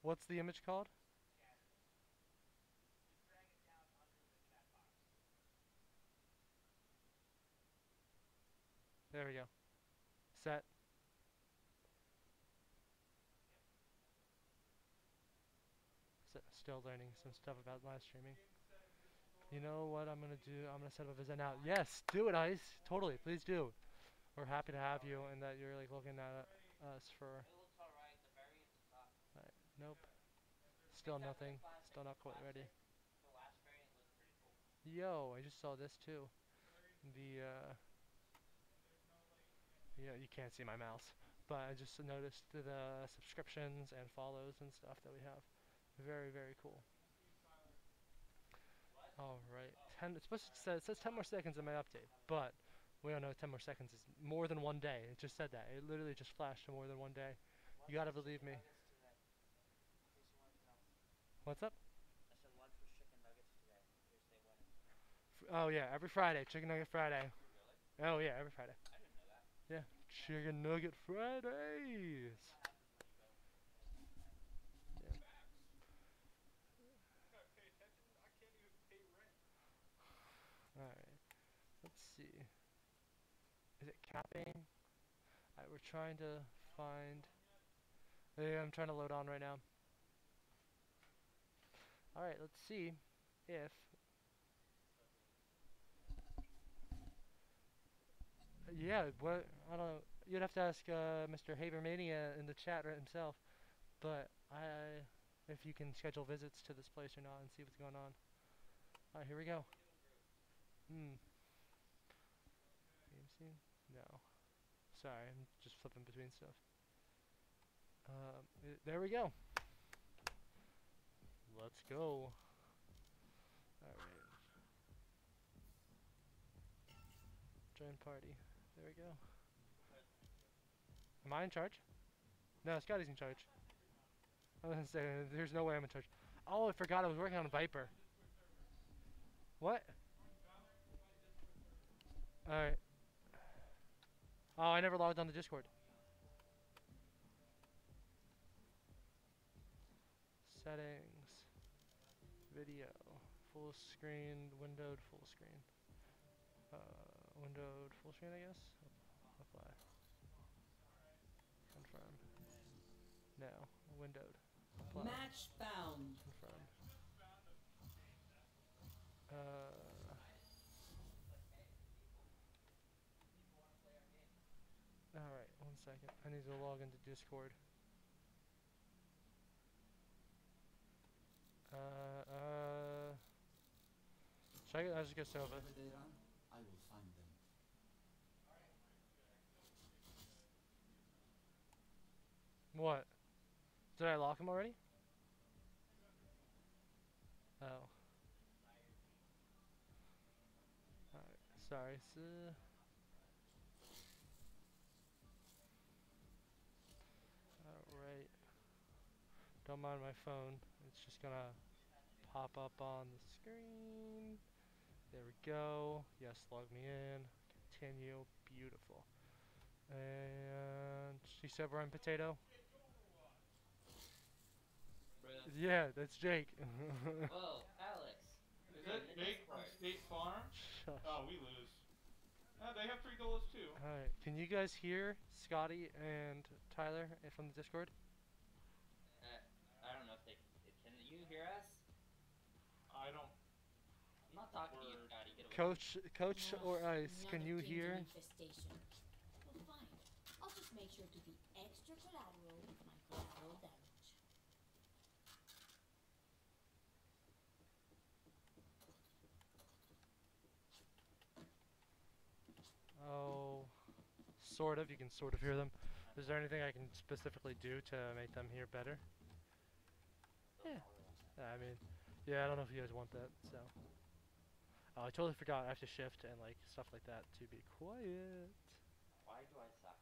What's the image called? There we go. Set. S- still learning some stuff about live streaming. You know what I'm gonna do? I'm gonna set up a visit now. Yes, do it, Ice. Totally, please do. We're happy to have you, and that you're like looking at uh, us for. It alright. The variants suck. Nope. Still Except for the nothing. Still not quite ready. The last variant looked pretty cool. Yo, I just saw this too. The uh Yeah, you can't see my mouse, but I just noticed the subscriptions and follows and stuff that we have. Very, very cool. All right. 10 it's supposed to say, it says 10 more seconds in my update, but we all know 10 more seconds is more than one day. It just said that. It literally just flashed to more than one day. You got to believe me. You know. What's up? Know. Oh yeah, every Friday, Chicken Nugget Friday. Oh yeah, every Friday. I didn't know that. Chicken Nugget Fridays. Alright. Let's see. Is it capping? Alright, we're trying to find. Yeah, I'm trying to load on right now. Alright, let's see if. Yeah, what? I don't know. You'd have to ask uh, Mr. Habermania in the chat right himself. But I. If you can schedule visits to this place or not and see what's going on. Alright, here we go. Hmm. Scene? No. Sorry, I'm just flipping between stuff. Um, there we go. Let's go. Alright. Join party. There we go. Am I in charge? No, Scotty's in charge. I was gonna say, there's no way I'm in charge. Oh, I forgot I was working on Viper. What? Alright. Oh, I never logged on to Discord. Settings. Video. Full screen, windowed full screen. Uh, windowed full screen, I guess? Apply. Confirm. No. Windowed. Apply. Match found. Confirm. Uh. Alright, one second. I need to log into Discord. Uh, uh. Should I, just go Sova. Wherever they run, I will find them. What? Did I lock him already? Oh. Alright, sorry. So Alright. Don't mind my phone. It's just gonna pop up on the screen. There we go. Yes, log me in. Continue. Beautiful. And she said we're on potato. Yeah, that's Jake. (laughs) Whoa, Alex. Is it Jake from State Farm? Shush. Oh, we lose. Uh, they have three goals too. Alright, can you guys hear Scotty and Tyler from the Discord? Uh, I don't know if they. Can you hear us? I don't. I'm not talking to you, Word. Scotty. Get away. Coach, Coach Ugh, or Ice, can you hear? Infestation. Well, fine. I'll just make sure to be extra collateral with my collateral damage. Oh, sort of. You can sort of hear them. Is there anything I can specifically do to make them hear better? Yeah. I mean, yeah, I don't know if you guys want that, so. Oh, I totally forgot. I have to shift and like stuff like that to be quiet. Why do I suck?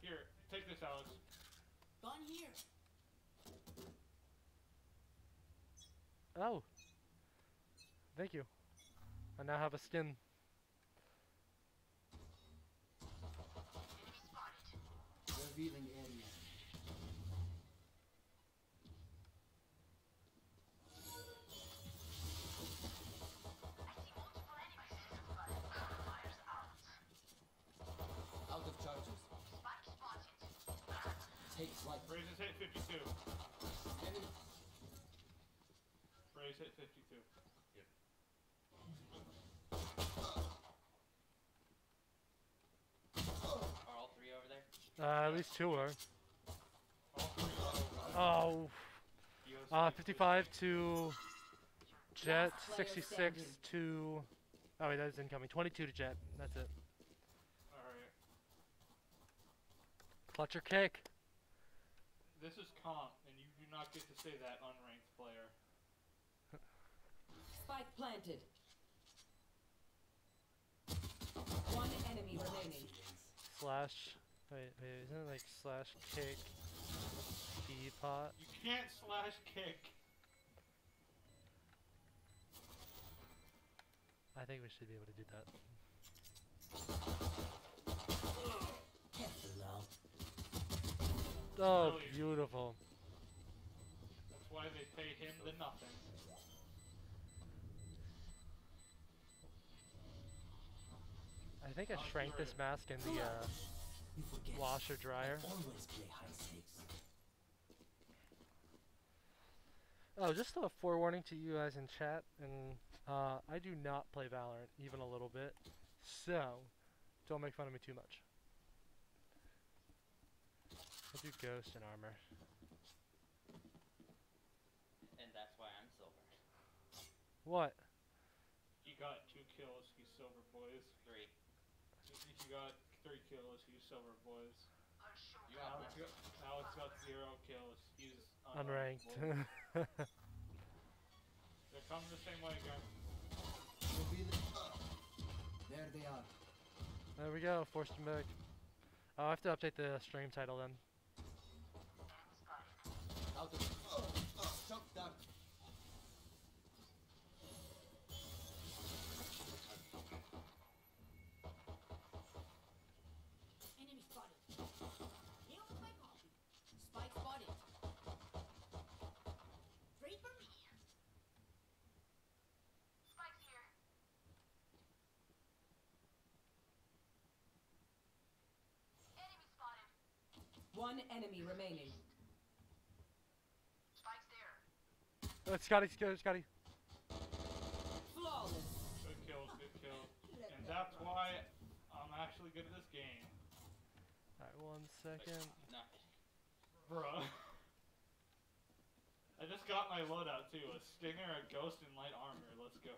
Here, take this, Alex. Gun here. Oh. Thank you. I now have a skin. revealing area. Out of charges. Take flight. Raze hit 52. Raze hit 52. Uh, at least two are. All three are over. Oh, uh, 55 to Jett, 66 to. Oh wait, that is incoming. 22 to Jett. That's it. Alright. Clutch or kick. This is comp, and you do not get to say that unranked player. Spike planted. One enemy remaining. Slash. Wait, wait, isn't it like slash kick? Teapot. You can't slash kick. I think we should be able to do that. Oh, beautiful. That's why they pay him the nothing. I think I I'll shrank this mask in the uh. Washer dryer. Always play high stakes. Oh, just a forewarning to you guys in chat, and uh, I do not play Valorant even a little bit, so don't make fun of me too much. I do Ghost and Armor. And that's why I'm silver. What? He got two kills, he's silver boys. Three. He he got three kills, he's silver boys. You got Alex got, Alex got zero kills, he's Unranked. boys. They're coming the same way again. Revealing. There they are. there we go, forced him back. Oh, I have to update the stream title then. Out of. Shot down. Enemy spotted. Here's my pop. Spike spotted. Three for me. Spike's here. Enemy spotted. One enemy remaining. Spike's there. Oh, Scotty, Scotty, Scotty. Flawless. Good kills, good kills. (laughs) And that's why I'm actually good at this game. Alright, one second. No. Bruh. (laughs) I just got my loadout too. A stinger, a ghost, and light armor. Let's go.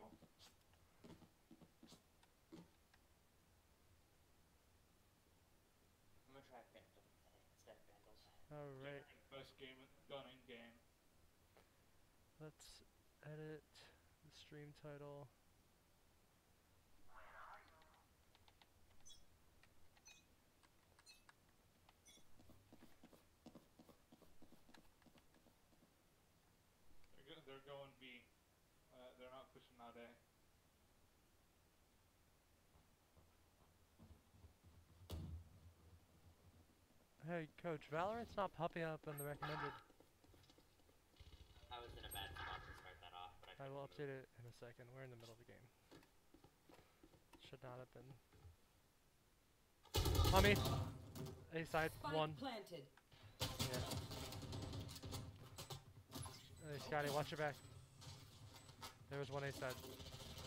I'm gonna try Phantom instead of Vandals. Alright, Best game done in game. let's edit the stream title. They're going B. Uh, they're not pushing out A. Hey, Coach, Valorant's not popping up on the recommended. I was in a bad spot to start that off, but I I will couldn't update it in a second. We're in the middle of the game. Should not have been. On me. A side Spike one. planted. Yeah. Hey, Scotty, watch your back. There was one A side.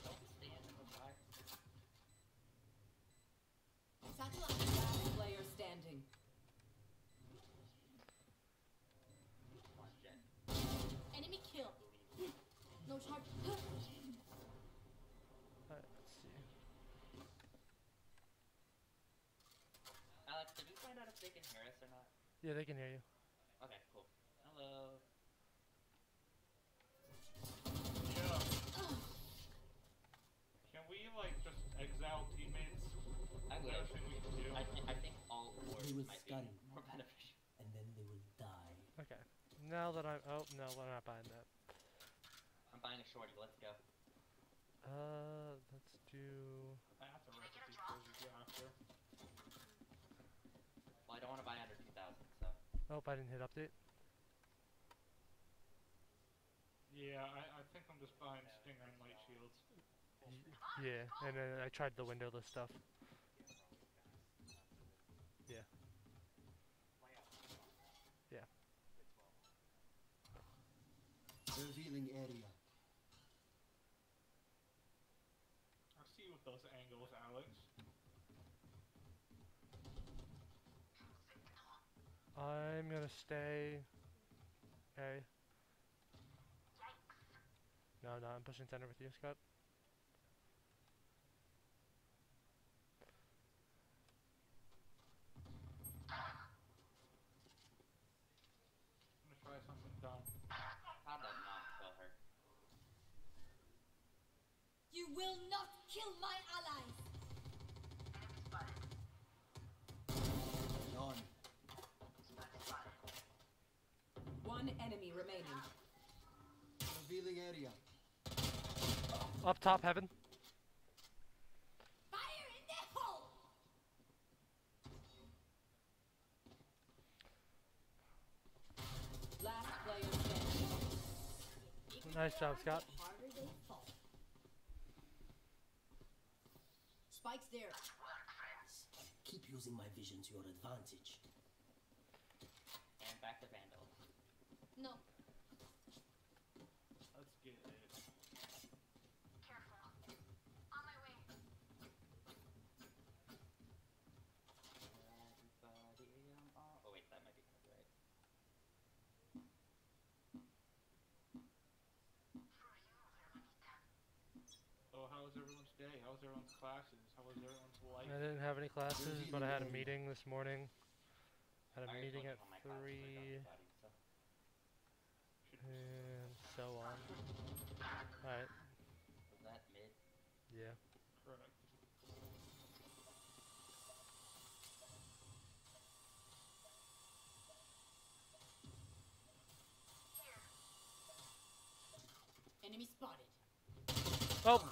Don't stand in the fire. Satchel up. Last player standing. Come on, Jett. Enemy kill. No charge. Alright, let's see. Alex, did we find out if they can hear us or not? Yeah, they can hear you. Okay, cool. Hello. Yeah. Can we like just exile teammates? I Is would. that we can do? I, thi- I think all fours They will might be scan. more (laughs) beneficial. And then they will die. Okay. Now that I'm. Oh, no, we're not buying that. I'm buying a shorty. Let's go. Uh, let's do. That's a recipe for disaster. Well, I don't want to buy under 2,000, so. Nope, I didn't hit update. Yeah, I, I think I'm just buying Stinger and Light Shields. Mm, yeah, and then I tried the windowless stuff. Yeah. Yeah. Revealing area. I'm gonna stay. A. No, no, I'm pushing center with you, Scott. I'm gonna try something dumb. How did not kill her? You will not kill my allies! One enemy remaining. Revealing area. Up top, heaven. Fire in the hole! Last player standing. Nice job, Scott. The harder they fall. Spike's there. Keep using my vision to your advantage. And back to Vandal. No. Let's get it. Oh, how was everyone's day? How was everyone's classes? How was everyone's life? I didn't have any classes, but I had a meeting this morning. I had a meeting at 3 and so on. Alright, Was that mid? yeah. correct. Enemy spotted. Oh!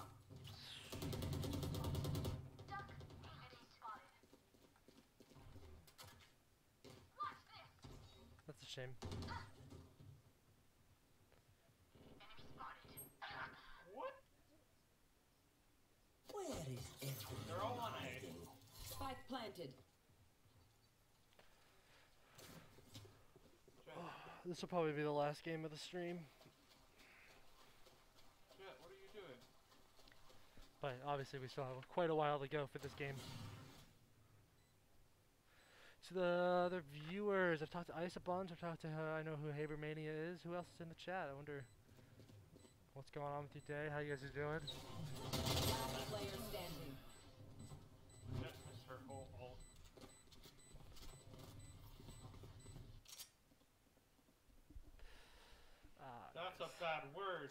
That's a shame. What? Where is everyone They're all on A. hiding? Spike planted. Jett, This will probably be the last game of the stream, Jett, what are you doing? but obviously we still have quite a while to go for this game. To the other viewers, I've talked to Ice a I've talked to, uh, I know who Habermania is. Who else is in the chat? I wonder what's going on with you today, how you guys are doing. Last player standing. Jett missed her whole ult. Ah, That's a bad word.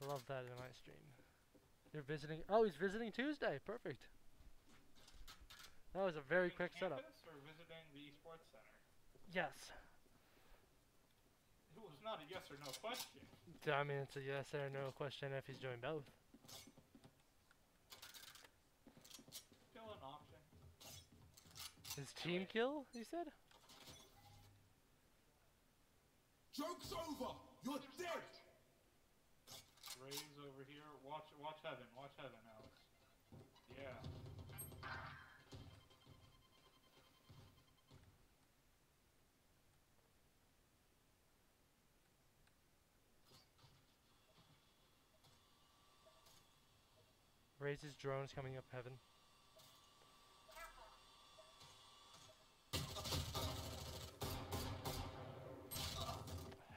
I love that in my stream. You're visiting. Oh, he's visiting Tuesday. Perfect. That was a very quick setup. Or visiting the esports center? Yes. It was not a yes or no question. I mean, it's a yes or no question if he's doing both. Still an option. His team kill, you said? Joke's over! You're dead! Raze over here. Watch, watch heaven. Watch heaven, Alex. Yeah. Raze's drones coming up heaven.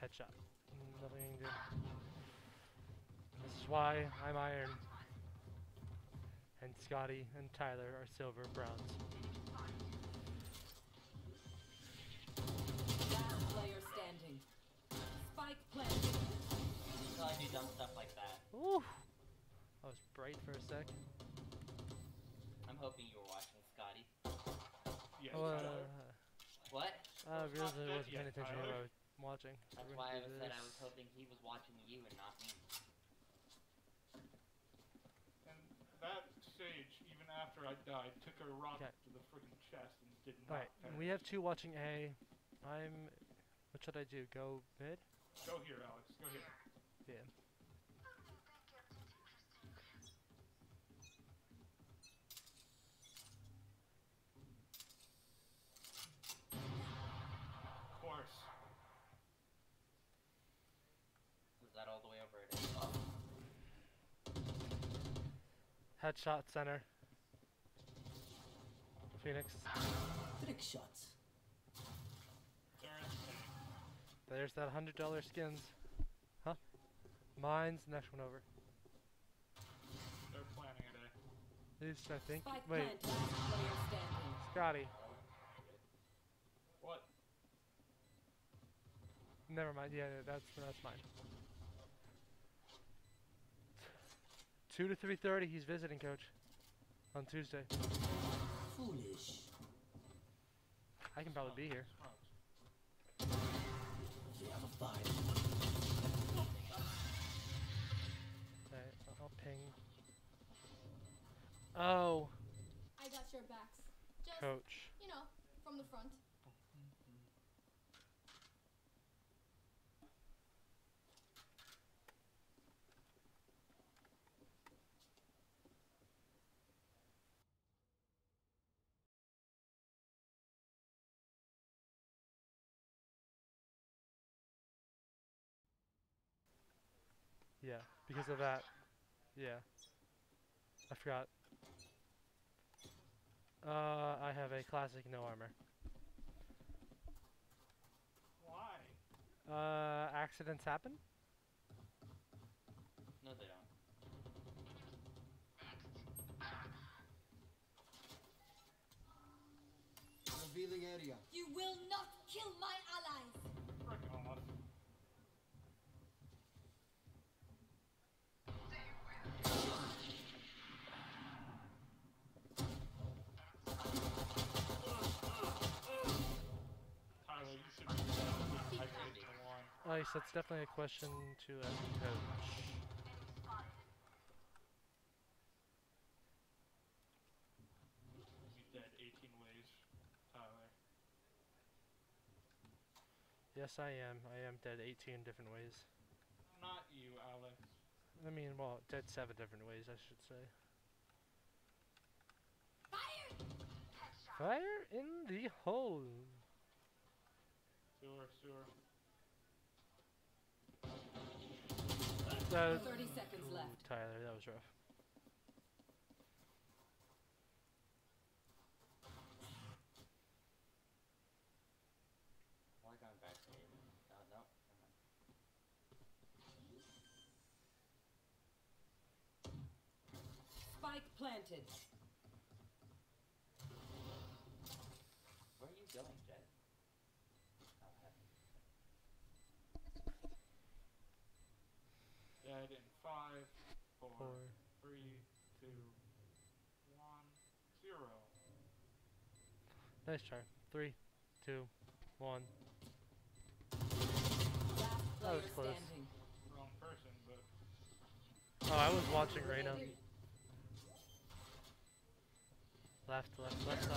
Headshot. Nothing good. This is why I'm iron. And Scotty and Tyler are silver bronze. Last player standing. Spike planted. Until I do dumb stuff like that. Ooh! I was bright for a sec. I'm hoping you were watching Scotty. Yes, Oh, uh, Tyler. What? I realized not I wasn't paying attention to what Tyler. I was watching. so That's we're why I gonna do said I was hoping he was watching you and not me. And that sage, even after I died, took a rocket Okay. to the freaking chest and did not. Alright, we have two watching A. I'm. What should I do? Go mid? Go here, Alex. Go here. Yeah. Of course. Is that all the way over it? is? Headshot center. Phoenix. Trick shots. There's that hundred dollar skins. Huh? Mine's the next one over. They're planning a day. These, I think. Spike Wait, planted. Last player standing. Scotty. What? Never mind. Yeah, yeah, that's that's mine. Two to three thirty. He's visiting, coach. On Tuesday. Foolish. I can probably be here. Smokes. Have a five. Alright, I'll- I'll ping. Oh, I got your backs. Just, coach. you know, from the front. Yeah, because of that. Yeah. I forgot. Uh, I have a classic no armor. Why? Uh, accidents happen? No, they don't. Revealing area. You will not kill my to. Yes, that's definitely a question to ask the coach. You dead 18 ways, Tyler. Yes, I am. I am dead 18 different ways. Not you, Alex. I mean, well, dead seven different ways, I should say. Fire! Fire in the hole. Sewer, sewer. Uh, 30 seconds ooh, left. Tyler, that was rough. Why going back to you? Uh, no. Spike planted. Where are you going, Jett? Oh, heaven. Dead in five, four, Four. three, two, one, zero. Nice try. Three, two, one. That was close. Wrong person, but Oh, I was watching Reyna. Left, left, left side.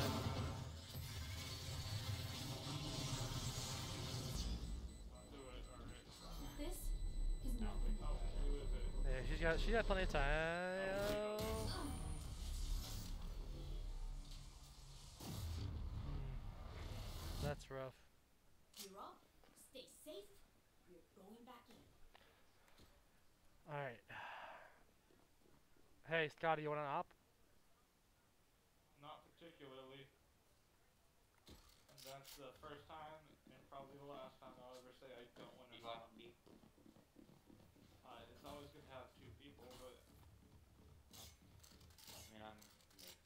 I'll do it. Alright. This is not who is it? Yeah, she's got she got plenty of time. That's rough. You're up. Stay safe. We're going back in. All right. (sighs) Hey, Scotty, you want an op? Not particularly. And that's the first time and probably the last time I'll ever say I don't want to You want stop. me? Uh, it's always good to have two people, but I mean, I'm. mid.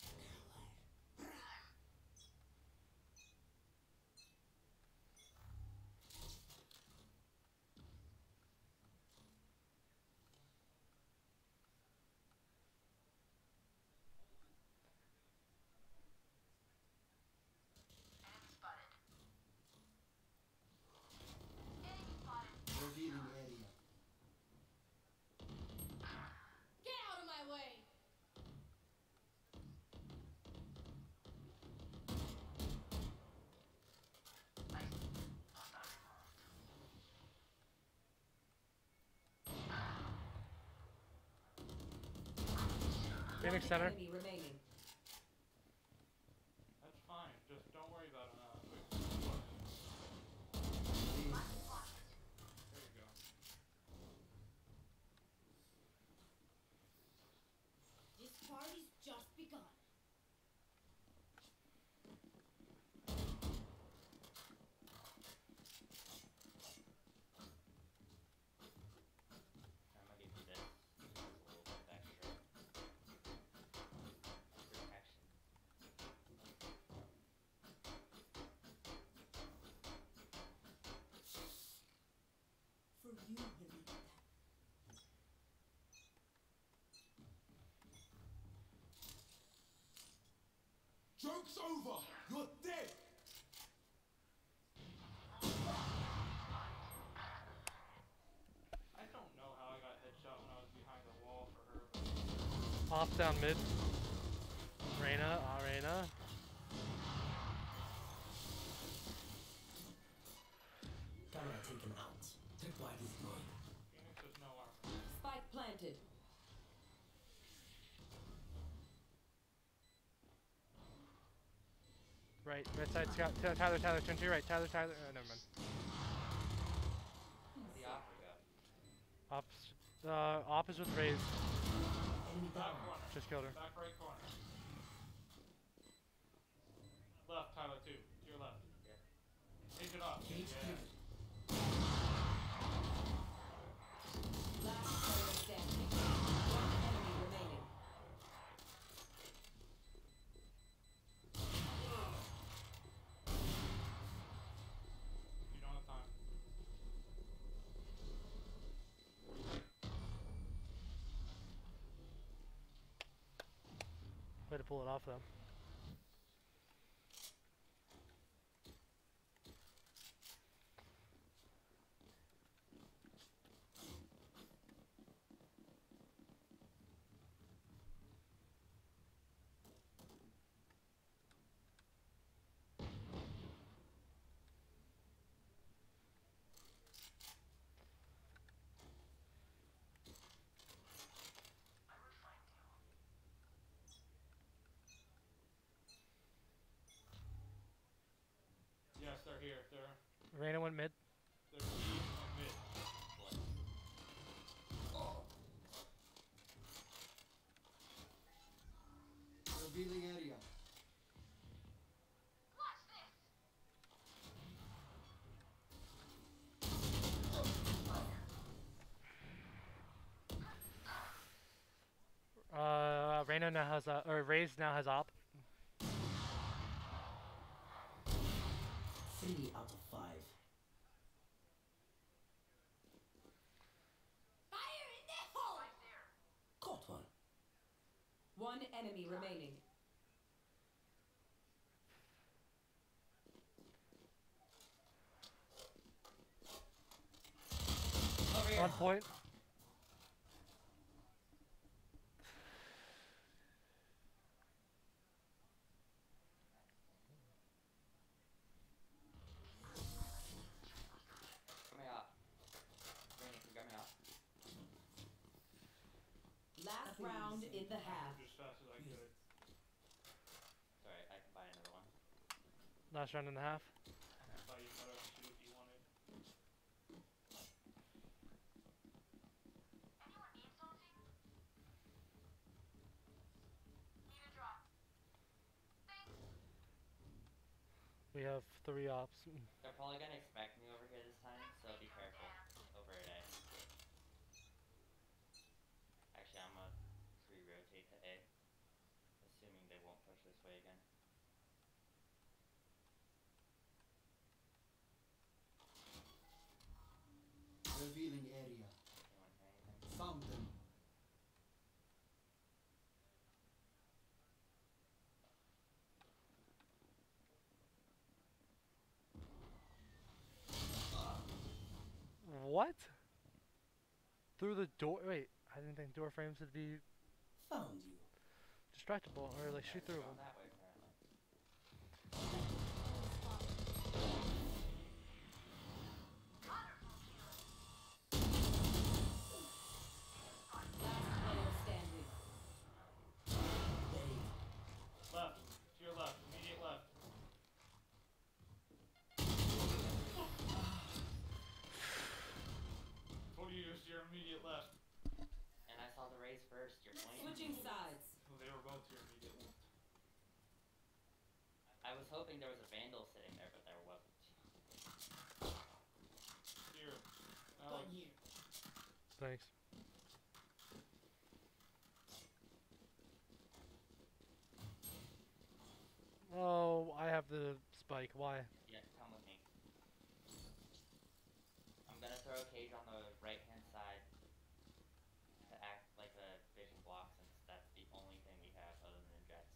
Revealing area. Get out of my way! One Center. over. You're dead. I don't know how I got headshot when I was behind the wall for her. Off down mid. Right, right side scout. Ty- Tyler, Tyler, turn to your right. Tyler, Tyler. Oh, never mind. The offer go. Off, uh, off is with corner. Just killed her. Back right corner. Left, Tyler, too. To your left. Yeah. Take it off. Yeah. To pull it off though. Yes, they're here. They're, Reyna went mid. they're E and. Revealing area. Uh, Reyna now has uh, or Raze now has op. Three out of five. Fire in the hole! Caught one. One enemy remaining. Over here. One point. Come here up. Rainy, come me up. Last round in the half. As fast as I could. Sorry, I can buy another one. Last round and a half. I thought you better shoot if you wanted. We have three ops. They're probably gonna expect me over here this time, so be careful. Over at A. Actually, I'm gonna pre-rotate to A. Assuming they won't push this way again. Revealing area. Anyone hear anything? Found them. What? Through the door? Wait, I didn't think door frames would be Found you. distractible or like shoot Yeah, through they're them. going that way apparently. Last player standing. Buried. Left. To your left. Immediate left. Told you use your immediate left. And I saw the Raze first. You're playing. Switching sides. Well, they were both your immediate left. I was hoping there was a vandal sitting there, but there wasn't. Here. Alex. Thanks. Oh, I have the spike. Why? Yeah, come with me. I'm gonna throw a cage on the right hand side to act like a vision block since that's the only thing we have other than Jett's.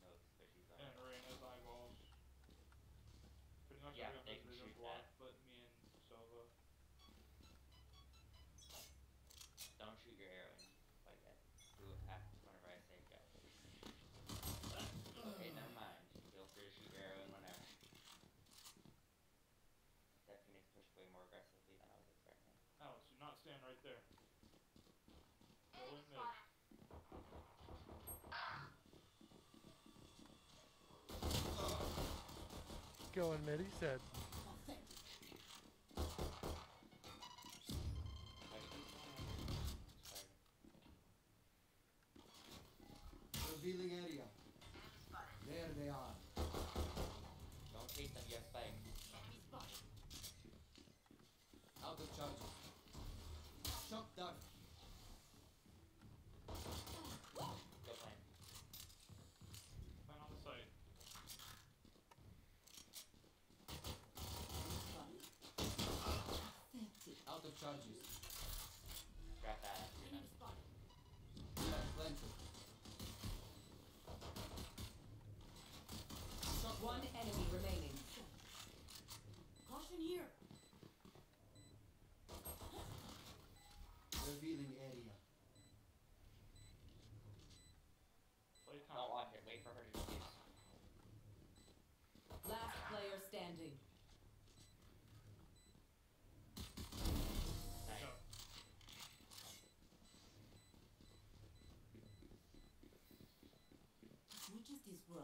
No squishies on And it. Reyna's eyeballs. Pretty much Yeah, everyone they has can vision shoot block, that. but me and Sova. Don't shoot your arrow in quite yet. Do it after whenever I going mid, he said. disso.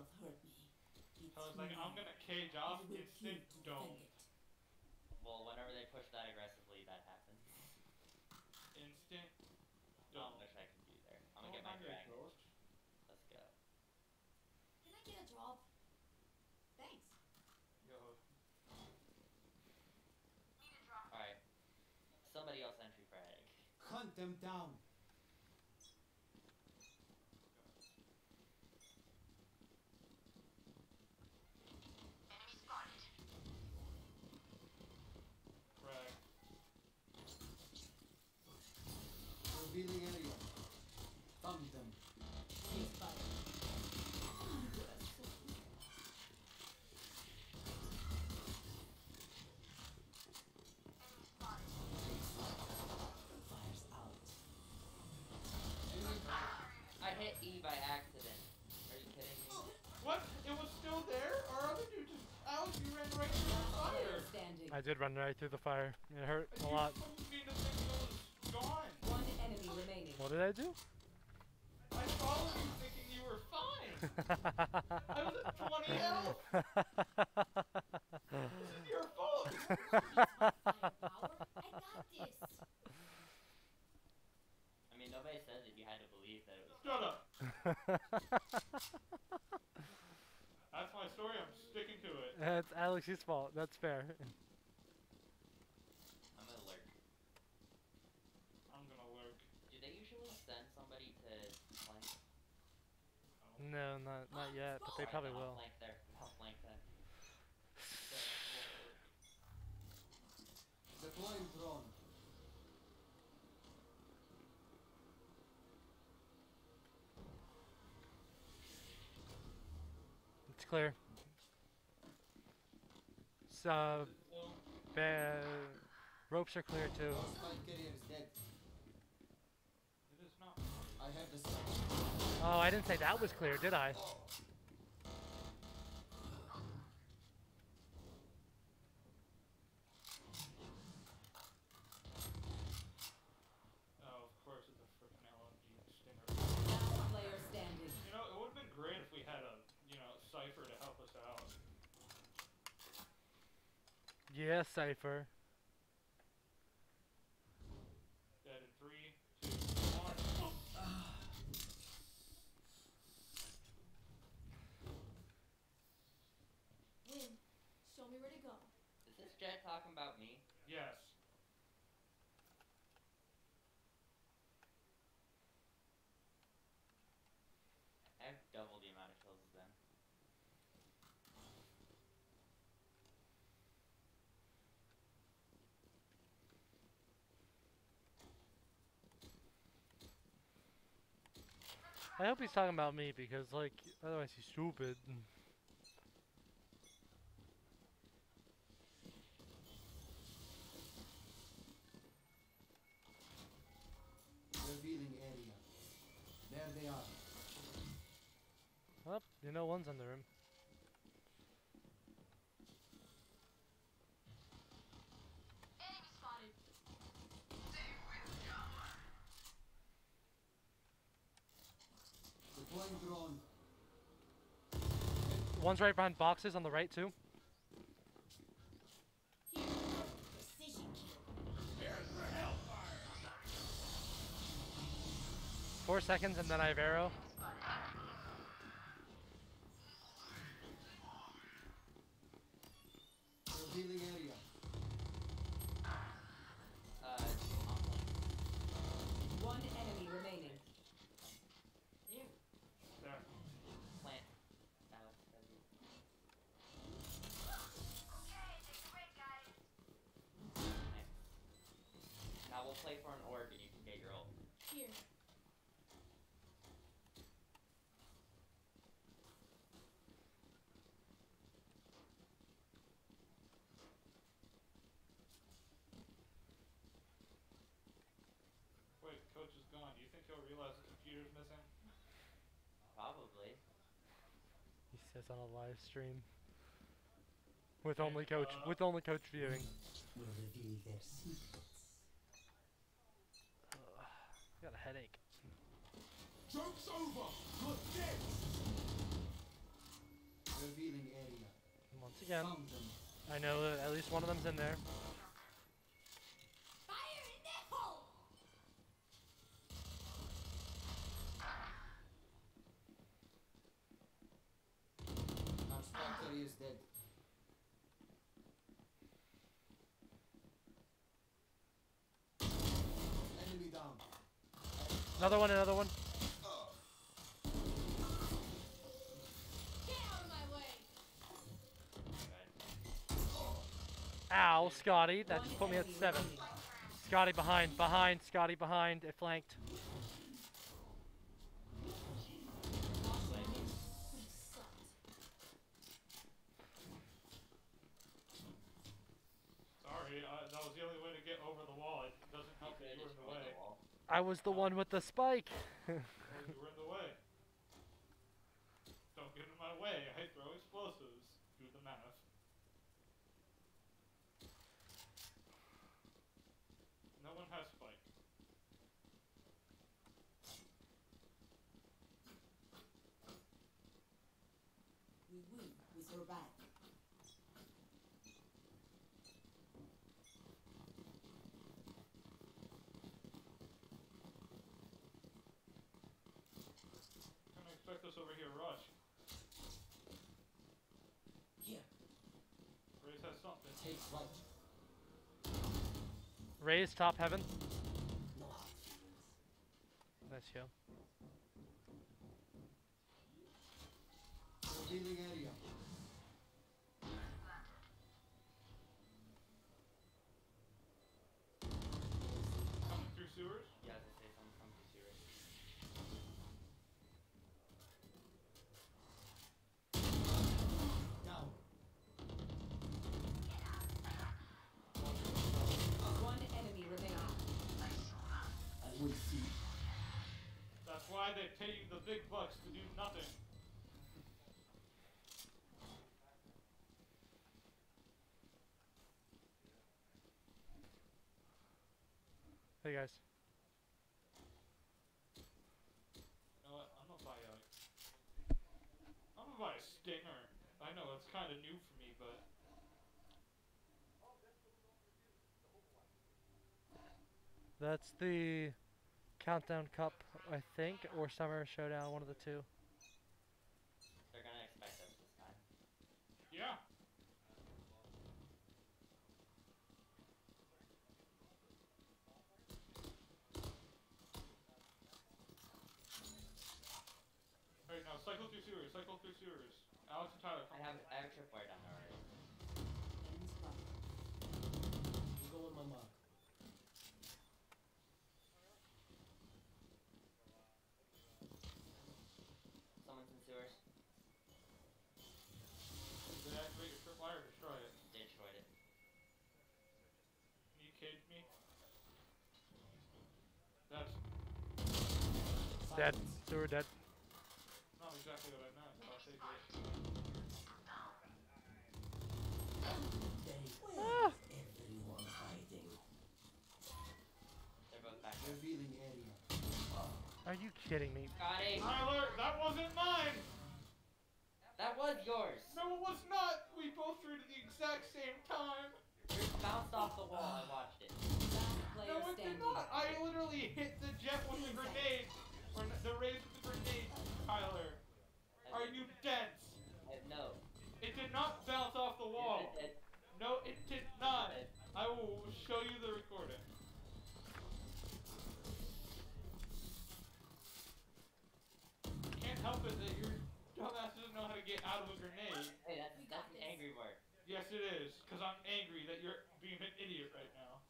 As hurt me, it's I was like, I'm gonna cage I off will instant kill don't. it. Well, whenever they push that aggressively, that happens. Instant I don't. wish I could be there. I'm gonna get my dragon. Let's go. Can I get a drop? Thanks. Yo. Alright. Somebody else entry frag. Hunt them down. Did run right through the fire. It hurt a lot. told me to think it was gone. One enemy remaining. What did I do? I followed you thinking you were fine. I was at 20 health. This (laughs) is your fault. I got this. I mean, nobody said that you had to believe that it was. Shut up. That's my story. I'm sticking to it. It's Alex's fault. That's fair. (laughs) I'm gonna lurk. I'm gonna lurk. Do they usually send somebody to flank? No, not not (sighs) yet, but they probably I'll will. flank there. I'll flank then. Deploying drone. It's clear. So, ba- ropes are clear too. Our spike carrier is dead. It is not. I have the spike. Oh, I didn't say that was clear, did I? Oh, of course it's a freaking LMG stinger. Last player standing. You know, it would have been great if we had a, you know, Cypher to help us out. Yeah, Cypher. Dead in three, two, one. Win. Show me where to go. Is this Jett talking about me? Yes. I have double the amount of kills as them. I hope he's talking about me because, like, otherwise he's stupid. Oh, you know one's in the room. One's right behind boxes on the right too. Four seconds and then I have arrow. Says on a live stream. With only coach uh, with only coach viewing. Will reveal their secrets. Got a headache. Joke's over! You're dead! Revealing area. And once again, I know that at least one of them's in there. Fire in the hole! Our factory is dead. Enemy down. Another one, another one. Get out of my way. Good. Ow, Scotty. That just put me at seven. Scotty behind, behind, Scotty behind. It flanked. Sorry, uh, that was the only way to get over the wall. It doesn't help that you were in the way. wall. I was the one with the spike. (laughs) Well, you were in the way. Don't get in my way. I throw explosives. Do the math. No one has spike. We win. We survive. Can I expect us over here, rush? Yeah. Raze has something. Take flight. Raze top heaven. no hard feelings. Nice kill. Revealing area. They pay you the big bucks to do nothing. Hey guys. You know what? I'm gonna buy a. I'm gonna buy a stinger. I know it's kind of new for me, but That's the Countdown Cup, I think, or Summer Showdown, one of the two. They're gonna expect us this time. yeah. Alright, now cycle through sewers. Cycle through sewers. Alex and Tyler, I come have I have a tripwire down there already. Enemy spotted. You go on my mark. Someone's in sewers. Did I activate your tripwire or destroy it? They destroyed it. Can you cage me? That's Dead. Silence. Sewer dead. not exactly what I meant, but I'll take it. They everyone hiding? They're both back. Revealing area. Are you kidding me? Got it! Tyler, that wasn't mine! That was yours! No, it was not! We both threw it at the exact same time! Yours bounced off the wall, I watched it. No, it did not! I literally hit the Jett with the grenade! Or The raise of the grenade, Tyler. Are you dense? no. It did not bounce off the wall. it did. No, it did not. It. I will show you the recording. Can't help it that your dumbass doesn't know how to get out of a grenade. Hey, that's, We got that's an angry mark. Yes, it is, because I'm angry that you're being an idiot right now.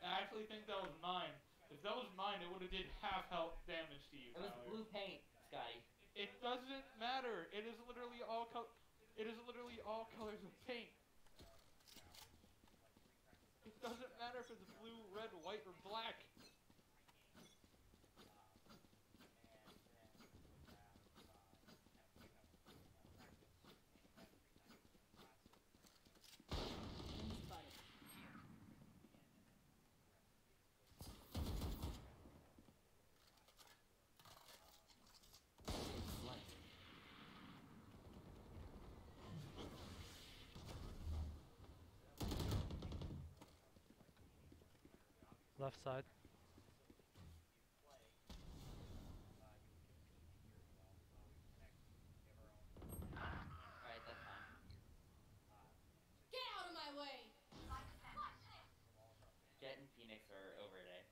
I actually think that was mine. If that was mine, it would have did half health damage to you. It was blue paint, Scotty. It doesn't matter. It is literally all col- It is literally all colors of paint. It doesn't matter if it's blue, red, white, or black. Left side. Alright, that's fine. Get out of my way! Jett and Phoenix are over today.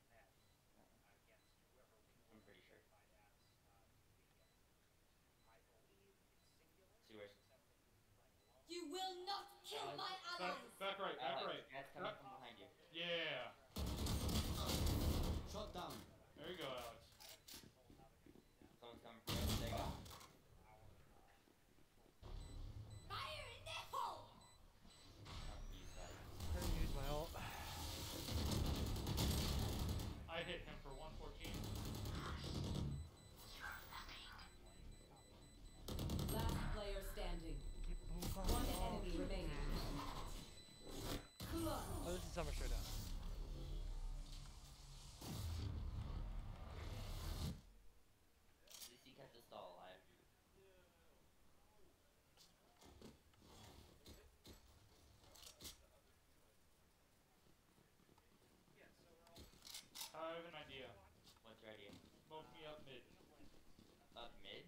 I'm pretty sure. Sewers. You will not kill my allies! back back right, back Alex, right. Jett's coming Back- from behind you. Yeah. Shot down. There you go, Alex. Someone's coming from you. There you go. Fire in the hole! Oh, use that. Didn't use my ult. I hit him for 114. Last player standing. Keep moving. One enemy remaining. Clutch. Oh, this is Summer Showdown. At least you kept the stall alive. I have an idea. What's your idea? Smoke me up mid. Up mid?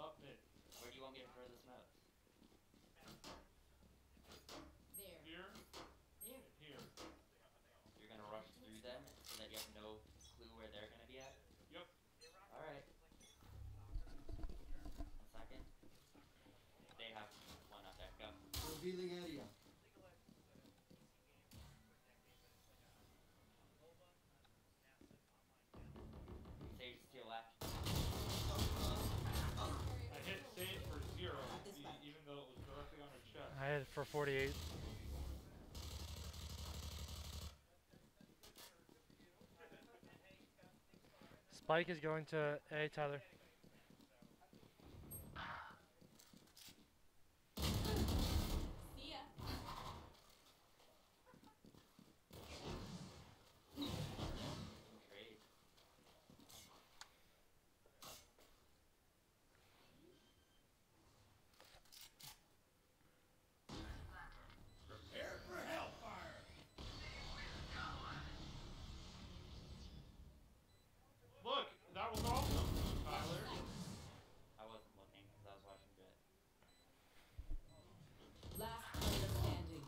Up mid. Where do you want me to throw the smokes? There. Here. There. Here. You're gonna rush through them so that you have no clue where they're gonna be at? Yep. Alright. One second. They have one up there. Go. Area. Sage to your. I hit Sage for zero, e- even though it was directly on her chest. I hit for 48. Spike is going to A, Tyler. See ya. Trade. Look, that was awesome, Tyler. I wasn't looking because I was watching Jett. Last player standing.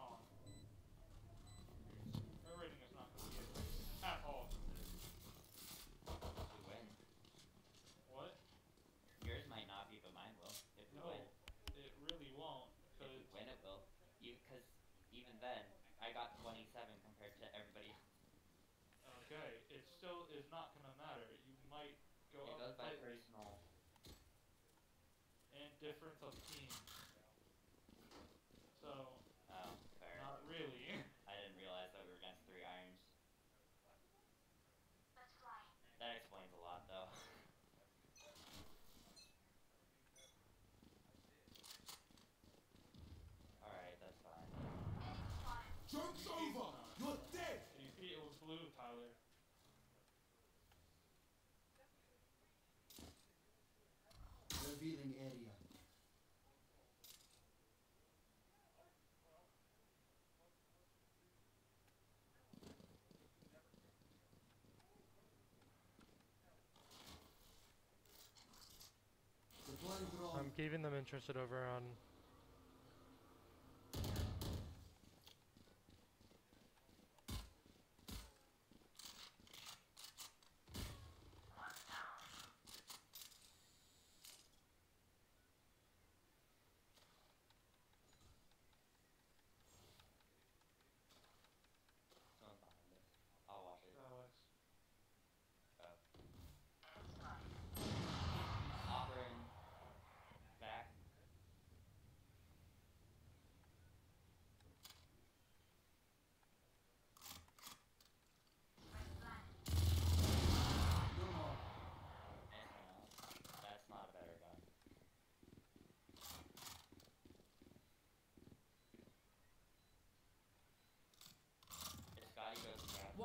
Con. Her rating is not going to be it at all. We win. What? Yours might not be, but mine will. If we No, win. it really won't. If we Cause win, it will. You, because even then, I got 27 compared to everybody else. okay, it still is not going to matter. You might go It up goes by slightly personal. and difference of team. Even them interested over on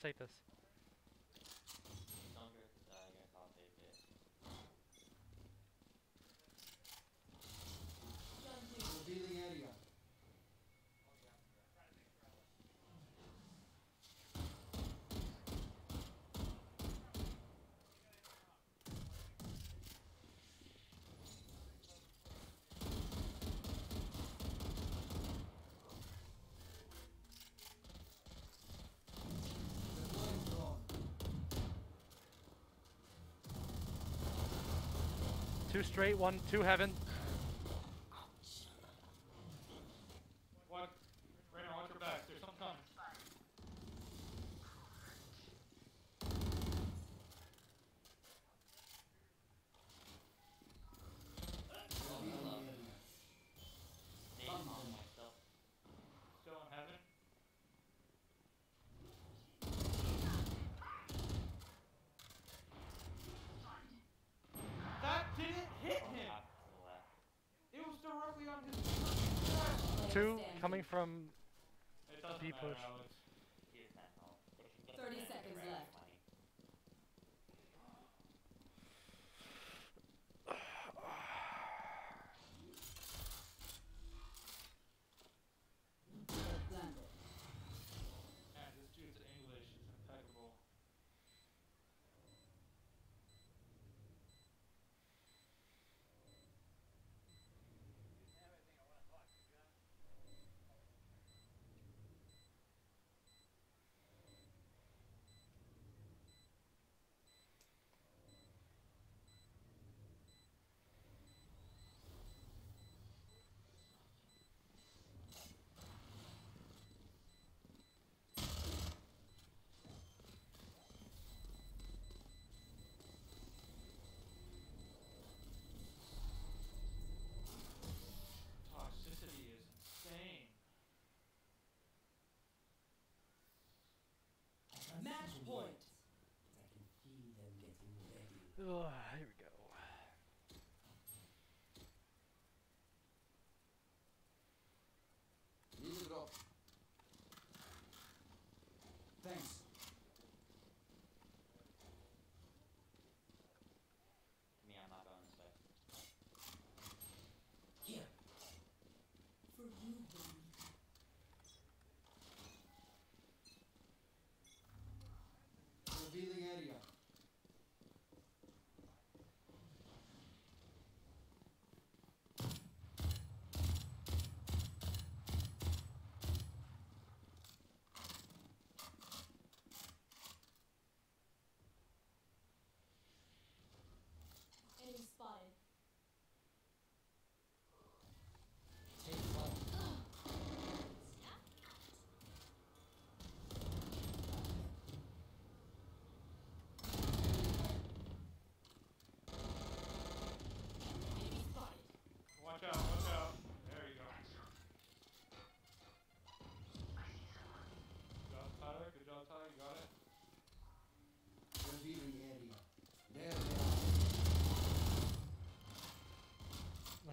take this. two straight, one two heaven. two coming from B push.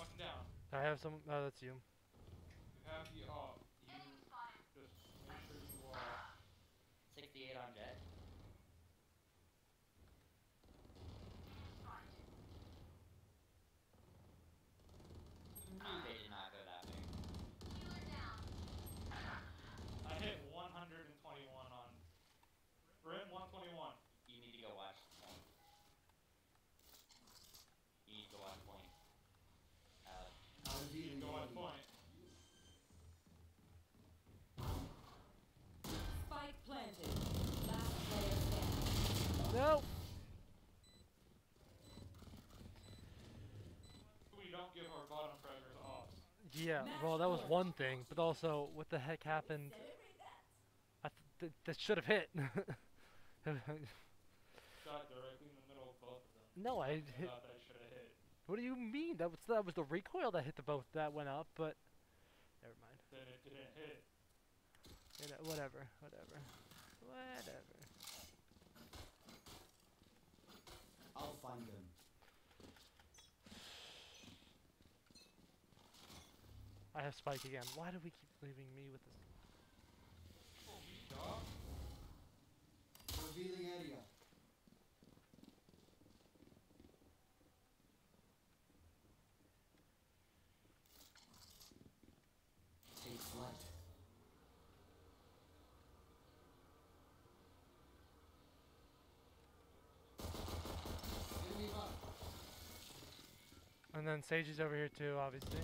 Down. I have some. No, that's you. You have the up. You just make sure you are. 68 on Jett. No! We don't give our bottom predators off. Yeah, well, that was one thing, but also, what the heck happened? I th that should have hit. (laughs) No, I hit. What do you mean? That was that was the recoil that hit the boat that went up, but never mind. Then it didn't hit. Whatever, whatever, whatever. I have Spike again. Why do we keep leaving me with this? Revealing area. Take flight. And then Sage is over here too, obviously.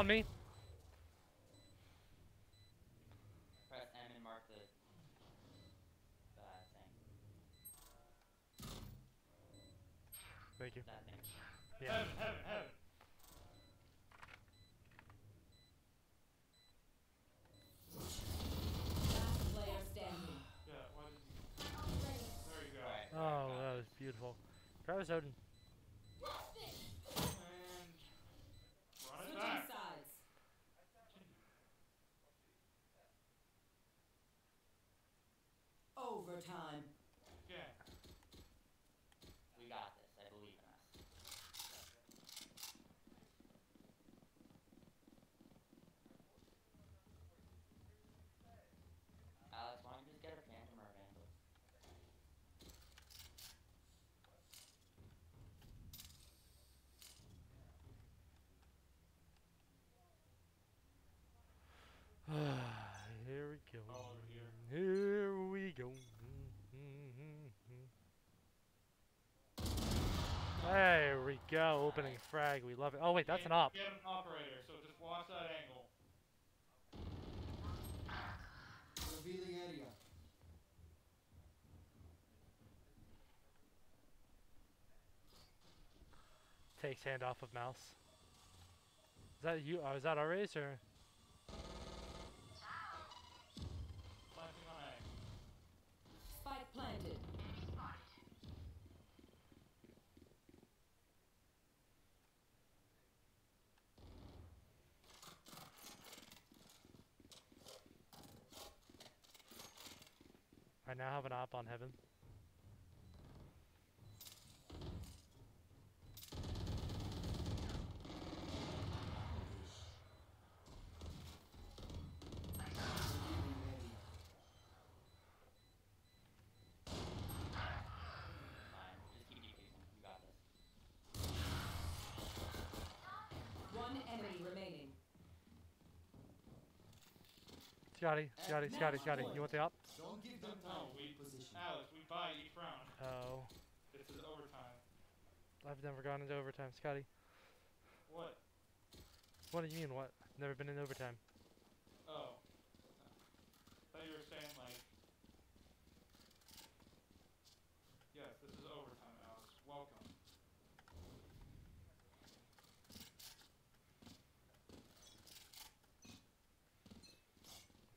On me. Press M and mark the uh, thing. Thank you. That thing. Yeah. Overtime. Yeah. We got this. I believe in us. Alex, why don't you just get a phantom or a vandal? here we go. All over here. Here we go. There we go. Opening frag. We love it. Oh wait, that's an Get- op. Get an operator, so just watch that angle. Revealing area. Takes hand off of mouse. Is that you? Oh, is that our Raze or? Planting on A. Spike planted. I now have an op on heaven. Revealing area. Fine. Just keep decreasing. You got this. One enemy remaining. Scotty, Scotty, Scotty, Scotty. You want the op? Don't give them No, time. we- Position. Alex, we buy each round. Oh, This is overtime. I've never gone into overtime. Scotty, What? what do you mean? What? Never been in overtime. Oh. thought you were saying like. Yes, this is overtime, Alex. Welcome.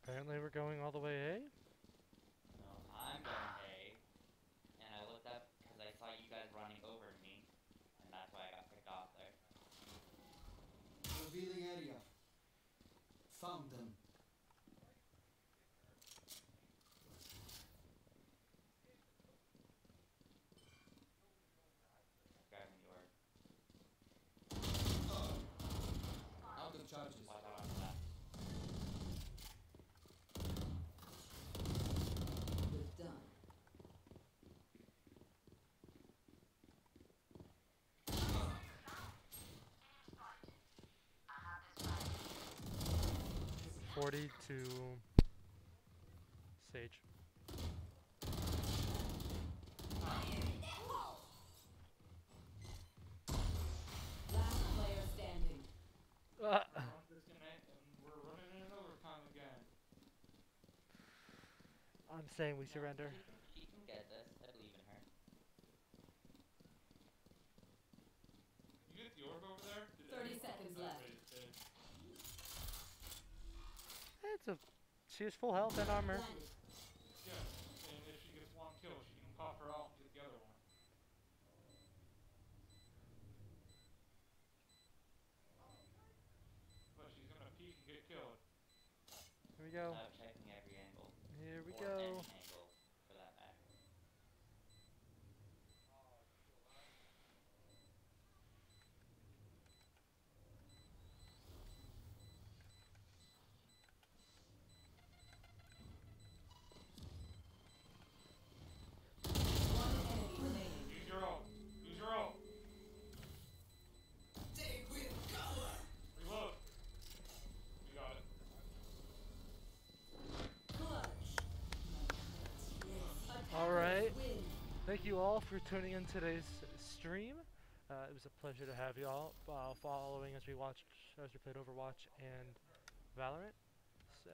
Apparently, we're going all the way A. No, I'm going A. And I looked up because I saw you guys running over me. And that's why I got picked off there. Revealing area. Found them. Grabbing your. Out of charges. Watch out after that. Good done. Forty to Sage. Last player standing. Ah, One disconnect, and we're running in overtime again. I'm saying we surrender. She can get this. I believe in her. You get the orb over there? Did 30 everyone- seconds oh, left. wait, did- It's a. She has full health and armor. Yeah, and if she gets one kill, she can pop her out and get the other one. But she's gonna peek and get killed. Here we go. Without checking every angle. Here we or go. For tuning in today's stream. Uh, it was a pleasure to have you all uh, following as we watched as we played Overwatch and Valorant. So